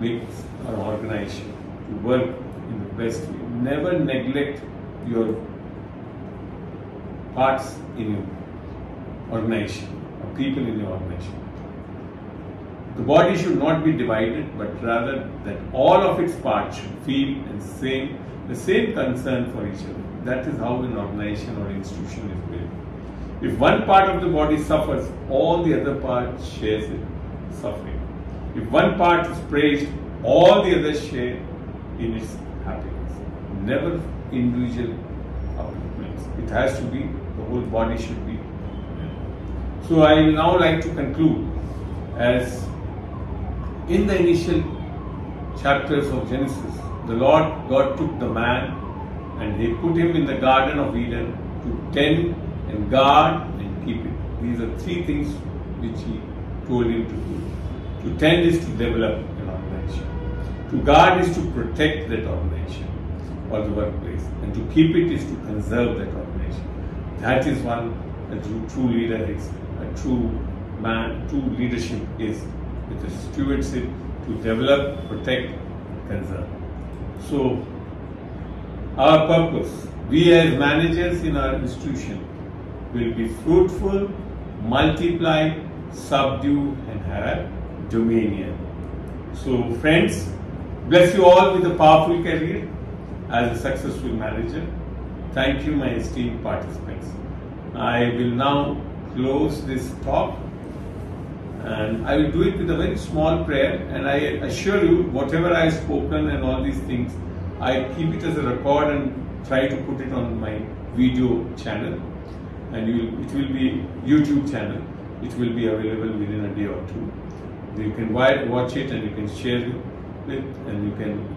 makes an organization to work in the best way. Never neglect your parts in your organization or people in your organization. The body should not be divided, but rather that all of its parts should feel and same the same concern for each other. That is how an organization or institution is built. If one part of the body suffers, all the other parts shares it suffering. If one part is praised, all the others share in its happiness. Never individual upliftments. It has to be the whole body should be. So I now like to conclude as in the initial chapters of Genesis, the Lord God took the man and he put him in the Garden of Eden to tend and guard and keep it. These are three things which he told him to do. To tend is to develop an organization. To guard is to protect that organization or the workplace. And to keep it is to conserve that organization. That is one a true, true leader is. A true man, true leadership is with a stewardship to develop, protect, and conserve. So, our purpose, we as managers in our institution will be fruitful, multiply, subdue, and have dominion. So, friends, bless you all with a powerful career as a successful manager. Thank you, my esteemed participants. I will now close this talk and I will do it with a very small prayer and I assure you whatever I have spoken and all these things I keep it as a record and try to put it on my video channel and it will be YouTube channel it will be available within a day or two you can watch it and you can share it and you can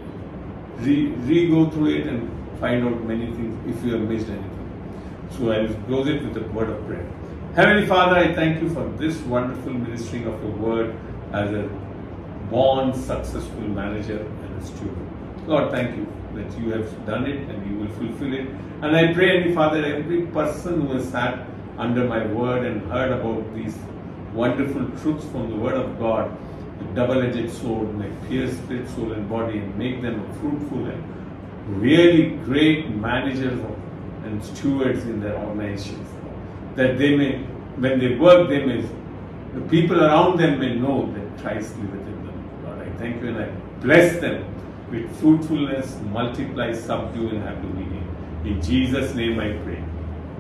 re, re go through it and find out many things if you have missed anything so I will close it with a word of prayer Heavenly Father, I thank you for this wonderful ministering of your word as a born successful manager and a steward. Lord, thank you that you have done it and you will fulfill it. And I pray, Heavenly Father, every person who has sat under my word and heard about these wonderful truths from the word of God, the double-edged sword may pierce spirit, soul, and body and make them fruitful and really great managers and stewards in their organizations that they may, when they work, they may, the people around them may know that Christ liveth in them. Lord, I thank you and I bless them with fruitfulness, multiply, subdue, and have dominion. In Jesus' name I pray.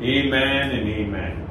Amen and amen.